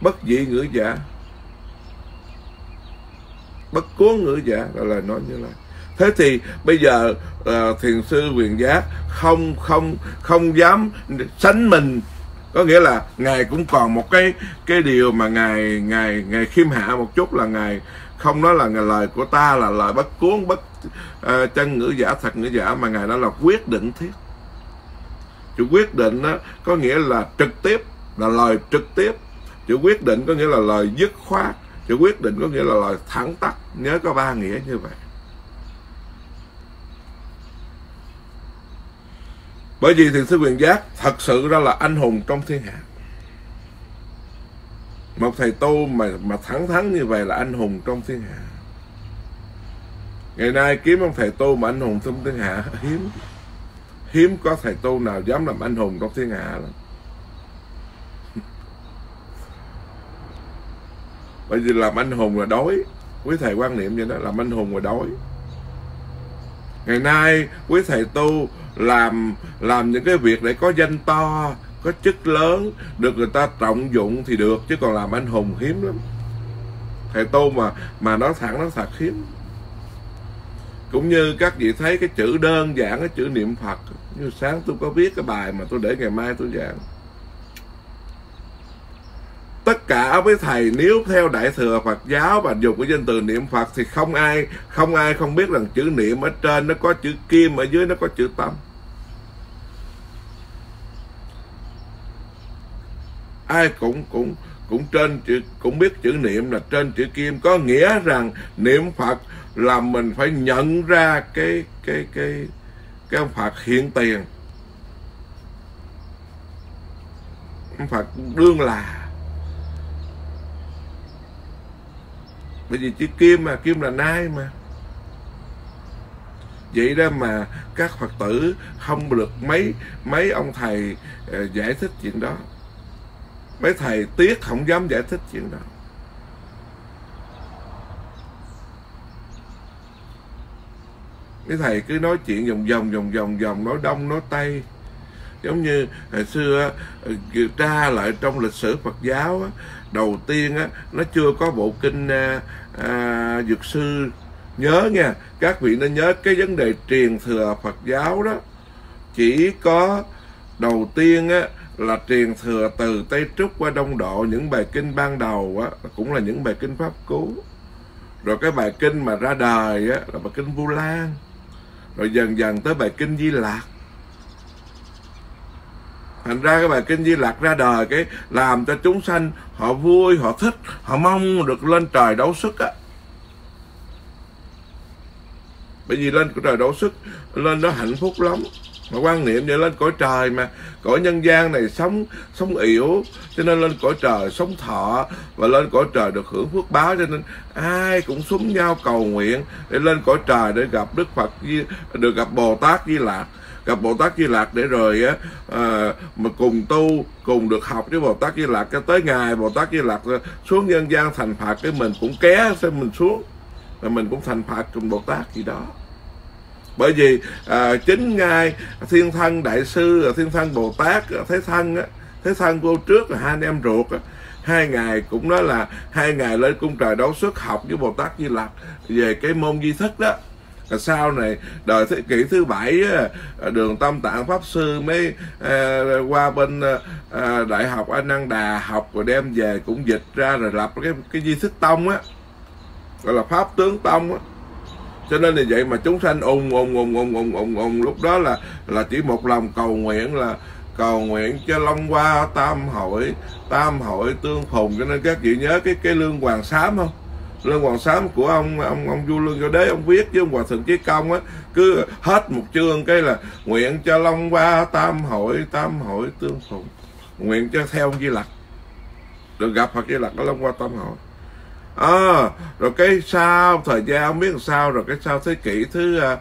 A: bất dị ngữ giả, bất cố ngữ giả là lời nói Như Lai thế thì bây giờ uh, thiền sư quyền giác không không không dám sánh mình. Có nghĩa là ngài cũng còn một cái cái điều mà ngài ngài ngài khiêm hạ một chút là ngài không nói là ngài lời của ta là lời bất cuốn bất uh, chân ngữ giả thật ngữ giả mà ngài đã là quyết định thiết chữ quyết định đó, có nghĩa là trực tiếp là lời trực tiếp. Chữ quyết định có nghĩa là lời dứt khoát. Chữ quyết định có nghĩa là lời thẳng tắc nhớ có ba nghĩa như vậy. Bởi vì thiền sư quyền giác thật sự ra là anh hùng trong thiên hạ. Một thầy tu mà mà thẳng thắn như vậy là anh hùng trong thiên hạ. Ngày nay kiếm ông thầy tu mà anh hùng trong thiên hạ hiếm hiếm có thầy tu nào dám làm anh hùng trong thiên hạ lắm. Bởi vì làm anh hùng là đói. Quý thầy quan niệm vậy đó, làm anh hùng là đói. Ngày nay, quý thầy tu làm làm những cái việc để có danh to, có chức lớn, được người ta trọng dụng thì được, chứ còn làm anh hùng hiếm lắm. Thầy tu mà mà nói thẳng, nói thật hiếm cũng như các vị thấy cái chữ đơn giản, cái chữ niệm phật. Như sáng tôi có viết cái bài mà tôi để ngày mai tôi giảng. Tất cả với thầy, nếu theo đại thừa Phật giáo và dùng cái danh từ niệm Phật thì không ai không ai không biết rằng chữ niệm ở trên nó có chữ kim, ở dưới nó có chữ tâm. Ai cũng cũng cũng trên chữ, cũng biết chữ niệm là trên chữ kim. Có nghĩa rằng niệm Phật là mình phải nhận ra cái cái cái cái ông Phật hiện tiền. Ông Phật đương là. Bởi vì chữ kim mà kim là nai mà. Vậy đó mà các phật tử không được mấy mấy ông thầy ờ, giải thích chuyện đó. Mấy thầy tiếc không dám giải thích chuyện đó. Cái thầy cứ nói chuyện vòng vòng vòng vòng vòng nói đông nói tây. Giống như hồi xưa tra lại trong lịch sử Phật giáo đầu tiên nó chưa có bộ kinh à, à, dược sư. Nhớ nha các vị nên nhớ cái vấn đề truyền thừa Phật giáo đó. Chỉ có đầu tiên á, là truyền thừa từ Tây Trúc qua Đông Độ những bài kinh ban đầu á, cũng là những bài kinh Pháp Cú. Rồi cái bài kinh mà ra đời á, là bài kinh Vu Lan rồi dần dần tới bài kinh Di Lạc. Thành ra cái bài kinh Di Lạc ra đời, cái làm cho chúng sanh họ vui, họ thích, họ mong được lên trời đấu sức á. Bởi vì lên trời đấu sức, lên đó hạnh phúc lắm mà quan niệm như lên cõi trời mà cõi nhân gian này sống sống yếu cho nên lên cõi trời sống thọ và lên cõi trời được hưởng phước báo cho nên ai cũng súng nhau cầu nguyện để lên cõi trời để gặp đức phật được gặp bồ tát di lạc gặp bồ tát di lạc để rồi á à, mà cùng tu cùng được học với bồ tát di lạc cho tới ngày bồ tát di lạc ờ, xuống nhân gian thành phật cái mình cũng ké xem mình xuống mà mình cũng thành phật cùng bồ tát gì đó bởi vì à, chính ngài thiên thân đại sư thiên thân bồ tát thế thân á thế thân vô trước là hai anh em ruột á hai ngày cũng nói là hai ngày lên cung trời đấu xuất học với bồ tát di lặc về cái môn di thức đó. Sau này đời thế kỷ thứ bảy đường tâm tạng pháp sư mới à, qua bên à, đại học anh năng đà học rồi đem về cũng dịch ra rồi lập cái cái di thức tông á gọi là pháp tướng tông á cho nên là vậy mà chúng sanh ùng ùng ùng ùng ùng ùng ùng lúc đó là là chỉ một lòng cầu nguyện là cầu nguyện cho long Qua tam hội tam hội tương phùng. Cho nên các vị nhớ cái cái lương hoàng sám không? Lương hoàng sám của ông ông ông vua lương cho đế, ông viết với ông hòa thượng chí công á, cứ hết một chương cái là nguyện cho long Qua tam hội tam hội tương phùng. Nguyện cho theo ông di lặc. Được gặp phật di lặc ở long Qua tam hội à, rồi cái sau thời gian không biết làm sao rồi cái sau thế kỷ thứ uh,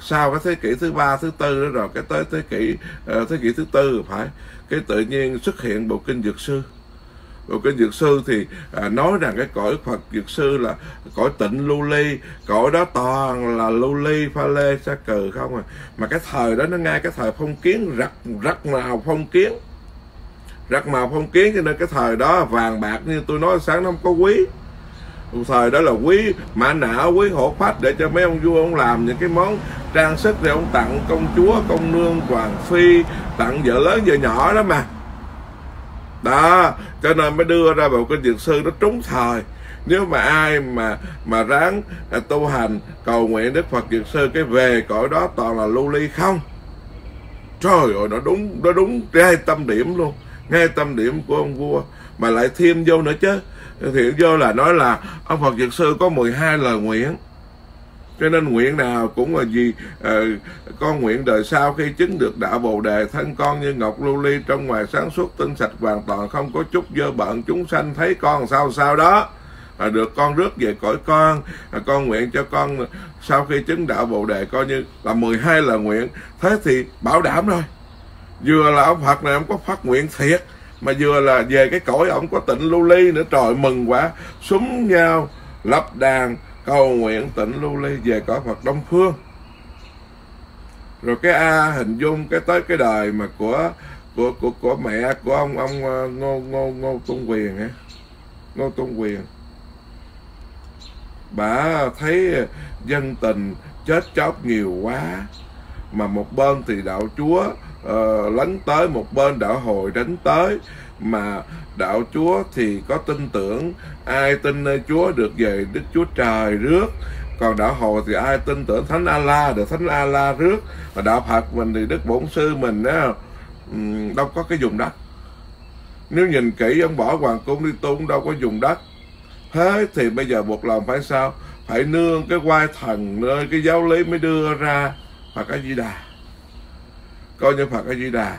A: sau cái thế kỷ thứ ba thứ tư đó rồi cái tới thế kỷ uh, thế kỷ thứ tư phải. Cái tự nhiên xuất hiện bộ kinh dược sư. Bộ kinh dược sư thì à, nói rằng cái cõi phật dược sư là cõi tịnh lưu ly. Cõi đó toàn là lưu ly pha lê sa cừ không à. Mà cái thời đó nó ngay cái thời phong kiến rắc rắc màu phong kiến. Rắc màu phong kiến cho nên cái thời đó vàng bạc như tôi nói sáng nó không có quý thời đó là quý mã não quý hộ phách để cho mấy ông vua ông làm những cái món trang sức để ông tặng công chúa công nương hoàng phi tặng vợ lớn vợ nhỏ đó mà. Đó cho nên mới đưa ra một cái dược sư nó trúng thời. Nếu mà ai mà mà ráng à, tu hành cầu nguyện đức phật dược sư cái về cõi đó toàn là lưu ly không? Trời ơi nó đúng nó đúng ngay tâm điểm luôn ngay tâm điểm của ông vua. Mà lại thêm vô nữa chứ thì vô là nói là ông phật dược sư có 12 lời nguyện. Cho nên nguyện nào cũng là gì ờ, à, con nguyện đời sau khi chứng được đạo bồ đề thân con như ngọc lưu ly trong ngoài sáng suốt tinh sạch hoàn toàn không có chút dơ bận chúng sanh thấy con sao sao đó. À, được con rước về cõi con à, con nguyện cho con sau khi chứng đạo bồ đề coi như là 12 lời nguyện. Thế thì bảo đảm rồi. Vừa là ông Phật này ông có phát nguyện thiệt mà vừa là về cái cõi ông có tịnh lưu ly nữa, trời mừng quá. Súng nhau lập đàn, cầu nguyện tịnh lưu ly về cõi Phật Đông Phương. Rồi cái A hình dung cái tới cái đời mà của của của của mẹ của ông ông ờ, Ngô Ngô Ngô Tôn Quyền á. Ngô Tôn Quyền. Bà thấy dân tình chết chóc nhiều quá, mà một bên thì đạo chúa uh, tới một bên đạo hồi đánh tới mà đạo chúa thì có tin tưởng. Ai tin nơi chúa được về đức chúa trời rước. Còn đạo hồi thì ai tin tưởng thánh a la được thánh a la rước. Mà đạo phật mình thì đức bổn sư mình á đâu có cái dùng đất. Nếu nhìn kỹ ông bỏ hoàng cung đi tu đâu có dùng đất. Thế thì bây giờ buộc lòng phải sao? Phải nương cái quai thần nơi cái giáo lý mới đưa ra. Và cái Di Đà coi như Phật A Di Đà.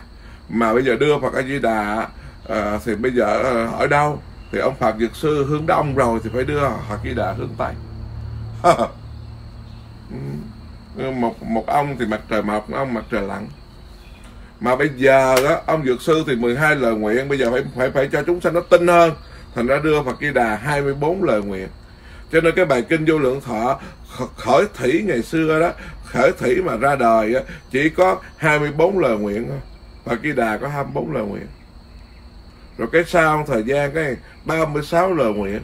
A: Mà bây giờ đưa Phật A Di Đà à, thì bây giờ ờ, ở đâu? Thì ông Phật Dược Sư hướng Đông rồi thì phải đưa Phật Di Đà hướng Tây. Ừ. Một một ông thì mặt trời mọc một ông mặt trời lặn. Mà bây giờ đó, ông Dược Sư thì 12 lời nguyện bây giờ phải phải phải cho chúng sanh nó tin hơn. Thành ra đưa Phật Di Đà 24 lời nguyện. Cho nên cái bài kinh vô lượng thọ khởi thủy ngày xưa đó khởi thủy mà ra đời chỉ có 24 lời nguyện thôi. Phật Di Đà có 24 lời nguyện. Rồi cái sau thời gian cái 36 lời nguyện.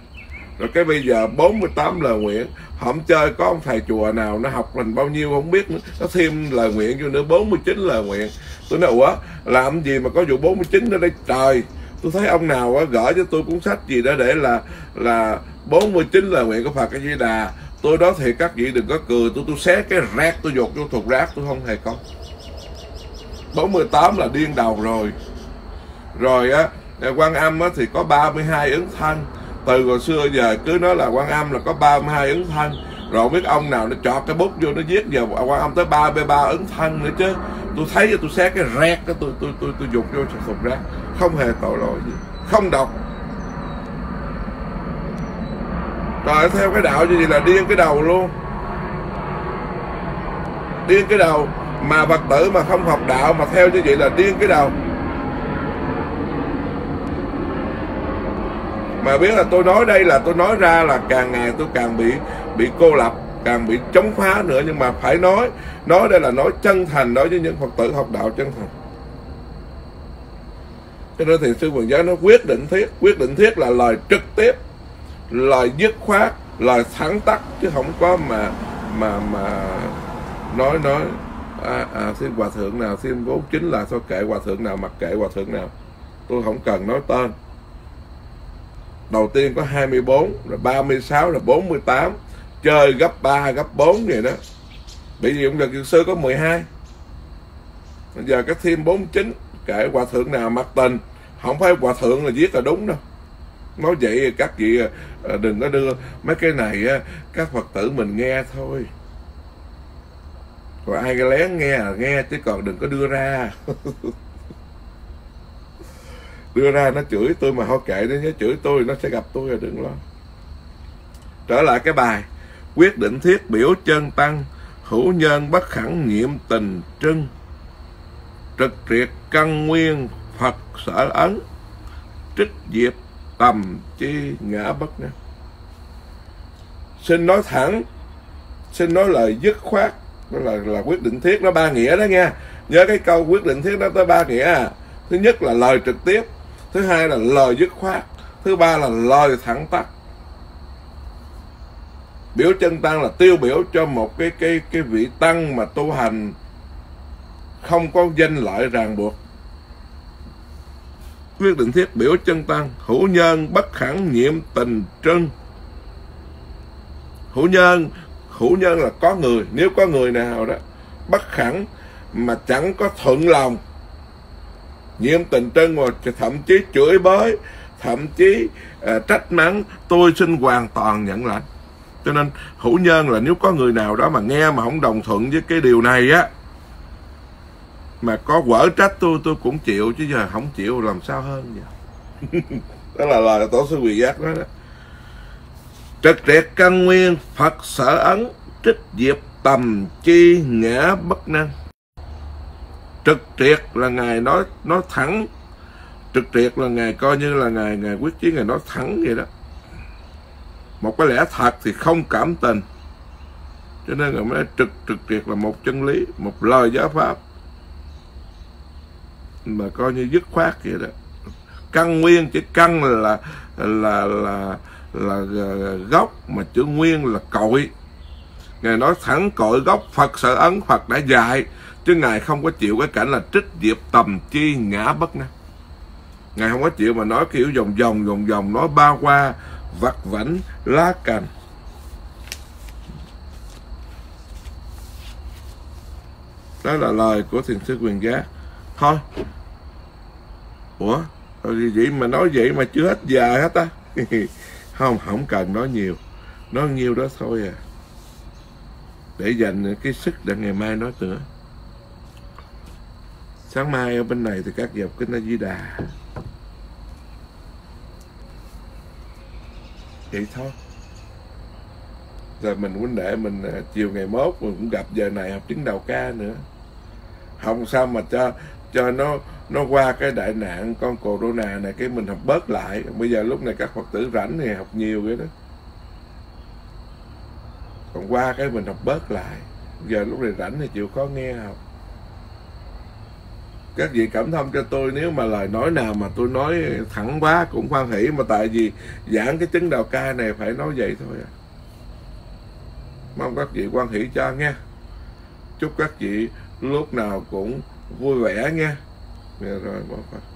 A: Rồi cái bây giờ 48 lời nguyện. Không chơi có ông thầy chùa nào nó học mình bao nhiêu không biết nữa. Nó thêm lời nguyện vô nữa 49 lời nguyện. Tôi nói, ủa, làm gì mà có vụ 49 nữa đây? Trời, tôi thấy ông nào gửi cho tôi cuốn sách gì đó để là là 49 lời nguyện của Phật cái Di Đà tôi đó thì các vị đừng có cười. Tôi tôi xé cái rác tôi dột vô thùng rác tôi không hề có. 48 là điên đầu rồi. Rồi á quan âm á, thì có 32 ứng thanh. Từ hồi xưa giờ cứ nói là quan âm là có 32 ứng thanh. Rồi biết ông nào nó chọt cái bút vô nó viết giờ quan âm tới 33 ứng thanh nữa chứ. Tôi thấy tôi xé cái rác đó tôi tôi tôi tôi dục vô thùng rác. Không hề tội lỗi gì. Không đọc. Rồi, theo cái đạo như vậy là điên cái đầu luôn. Điên cái đầu. Mà phật tử mà không học đạo mà theo như vậy là điên cái đầu. Mà biết là tôi nói đây là tôi nói ra là càng ngày tôi càng bị bị cô lập, càng bị chống phá nữa. Nhưng mà phải nói nói đây là nói chân thành đối với những phật tử học đạo chân thành. Cho nên thì sư quần giáo nó quyết định thiết, quyết định thiết là lời trực tiếp là dứt khoát là thẳng tắc chứ không có mà mà mà nói nói à, à xin hòa thượng nào xin vốn chính là sao kệ hòa thượng nào mặc kệ hòa thượng nào. Tôi không cần nói tên. Đầu tiên có 24 rồi 36 rồi 48 chơi gấp 3 gấp 4 vậy đó. Bởi vì ông Nhật Dược Sư có 12 bây giờ cái thêm 49 kệ hòa thượng nào mặc tình. Không phải hòa thượng là giết là đúng đâu nói vậy các vị ờ, ờ, đừng có đưa mấy cái này ờ, các phật tử mình nghe thôi. Còn ai lén nghe là nghe, chứ còn đừng có đưa ra. Đưa ra nó chửi tôi mà họ kệ nó nhớ chửi tôi nó sẽ gặp tôi rồi đừng lo. Trở lại cái bài, quyết định thiết biểu chân tăng, hữu nhân bất khẳng nhiệm tình trưng. Trực triệt căn nguyên phật sở ấn, trích diệp tầm chi ngã bất năng. Xin nói thẳng, xin nói lời dứt khoát, đó là là quyết định thiết nó ba nghĩa đó nha. Nhớ cái câu quyết định thiết nó tới ba nghĩa. À thứ nhất là lời trực tiếp, thứ hai là lời dứt khoát, thứ ba là lời thẳng tắt biểu chân tăng là tiêu biểu cho một cái cái cái vị tăng mà tu hành không có danh lợi ràng buộc quyết định thiết biểu chân tăng hữu nhân bất khẳng nhiệm tình trân. Hữu nhân hữu nhân là có người nếu có người nào đó bất khẳng mà chẳng có thuận lòng nhiễm tình trân mà thậm chí chửi bới thậm chí uh, trách mắng tôi xin hoàn toàn nhận lãnh cho nên hữu nhân là nếu có người nào đó mà nghe mà không đồng thuận với cái điều này á mà có quở trách tôi tôi cũng chịu chứ giờ không chịu làm sao hơn vậy? Đó là lời tổ sư quyền giác đó, đó. Trật triệt căn nguyên phật sở ấn trích diệp tầm chi ngã bất năng. Trực triệt là ngài nói nói thẳng. Trực triệt là ngài coi như là ngài ngài quyết chí ngài nói thẳng vậy đó. Một cái lẽ thật thì không cảm tình. Cho nên ngài mới trực trực triệt là một chân lý một lời giáo pháp mà coi như dứt khoát vậy đó. Căn nguyên chữ căn là là là là, là gốc mà chữ nguyên là cội. Ngài nói thẳng cội gốc phật sở ấn phật đã dạy chứ ngài không có chịu cái cảnh là trích diệp tầm chi ngã bất năng ngài không có chịu mà nói kiểu vòng vòng vòng vòng nói ba qua vặt vảnh lá cành. Đó là lời của thiền sư quyền giác thôi. Ủa? Ờ, vậy? Mà nói vậy mà chưa hết giờ hết á. Không không cần nói nhiều. Nói nhiêu đó thôi à. Để dành cái sức để ngày mai nói nữa. Sáng mai ở bên này thì các dọc cái na Di Đà. Vậy thôi. Rồi mình huynh đệ mình à, chiều ngày mốt mình cũng gặp giờ này học tiếng đầu ca nữa. Không sao mà cho cho nó nó qua cái đại nạn con corona này, cái mình học bớt lại. Bây giờ lúc này các phật tử rảnh thì học nhiều cái đó. Còn qua cái mình học bớt lại. Bây giờ lúc này rảnh thì chịu khó nghe học. Các vị cảm thông cho tôi, nếu mà lời nói nào mà tôi nói thẳng quá cũng hoan hỷ, mà tại vì giảng cái chứng đào ca này phải nói vậy thôi à. Mong các vị quan hỷ cho nghe chúc các vị lúc nào cũng vui vẻ nha dạ rồi bỏ qua.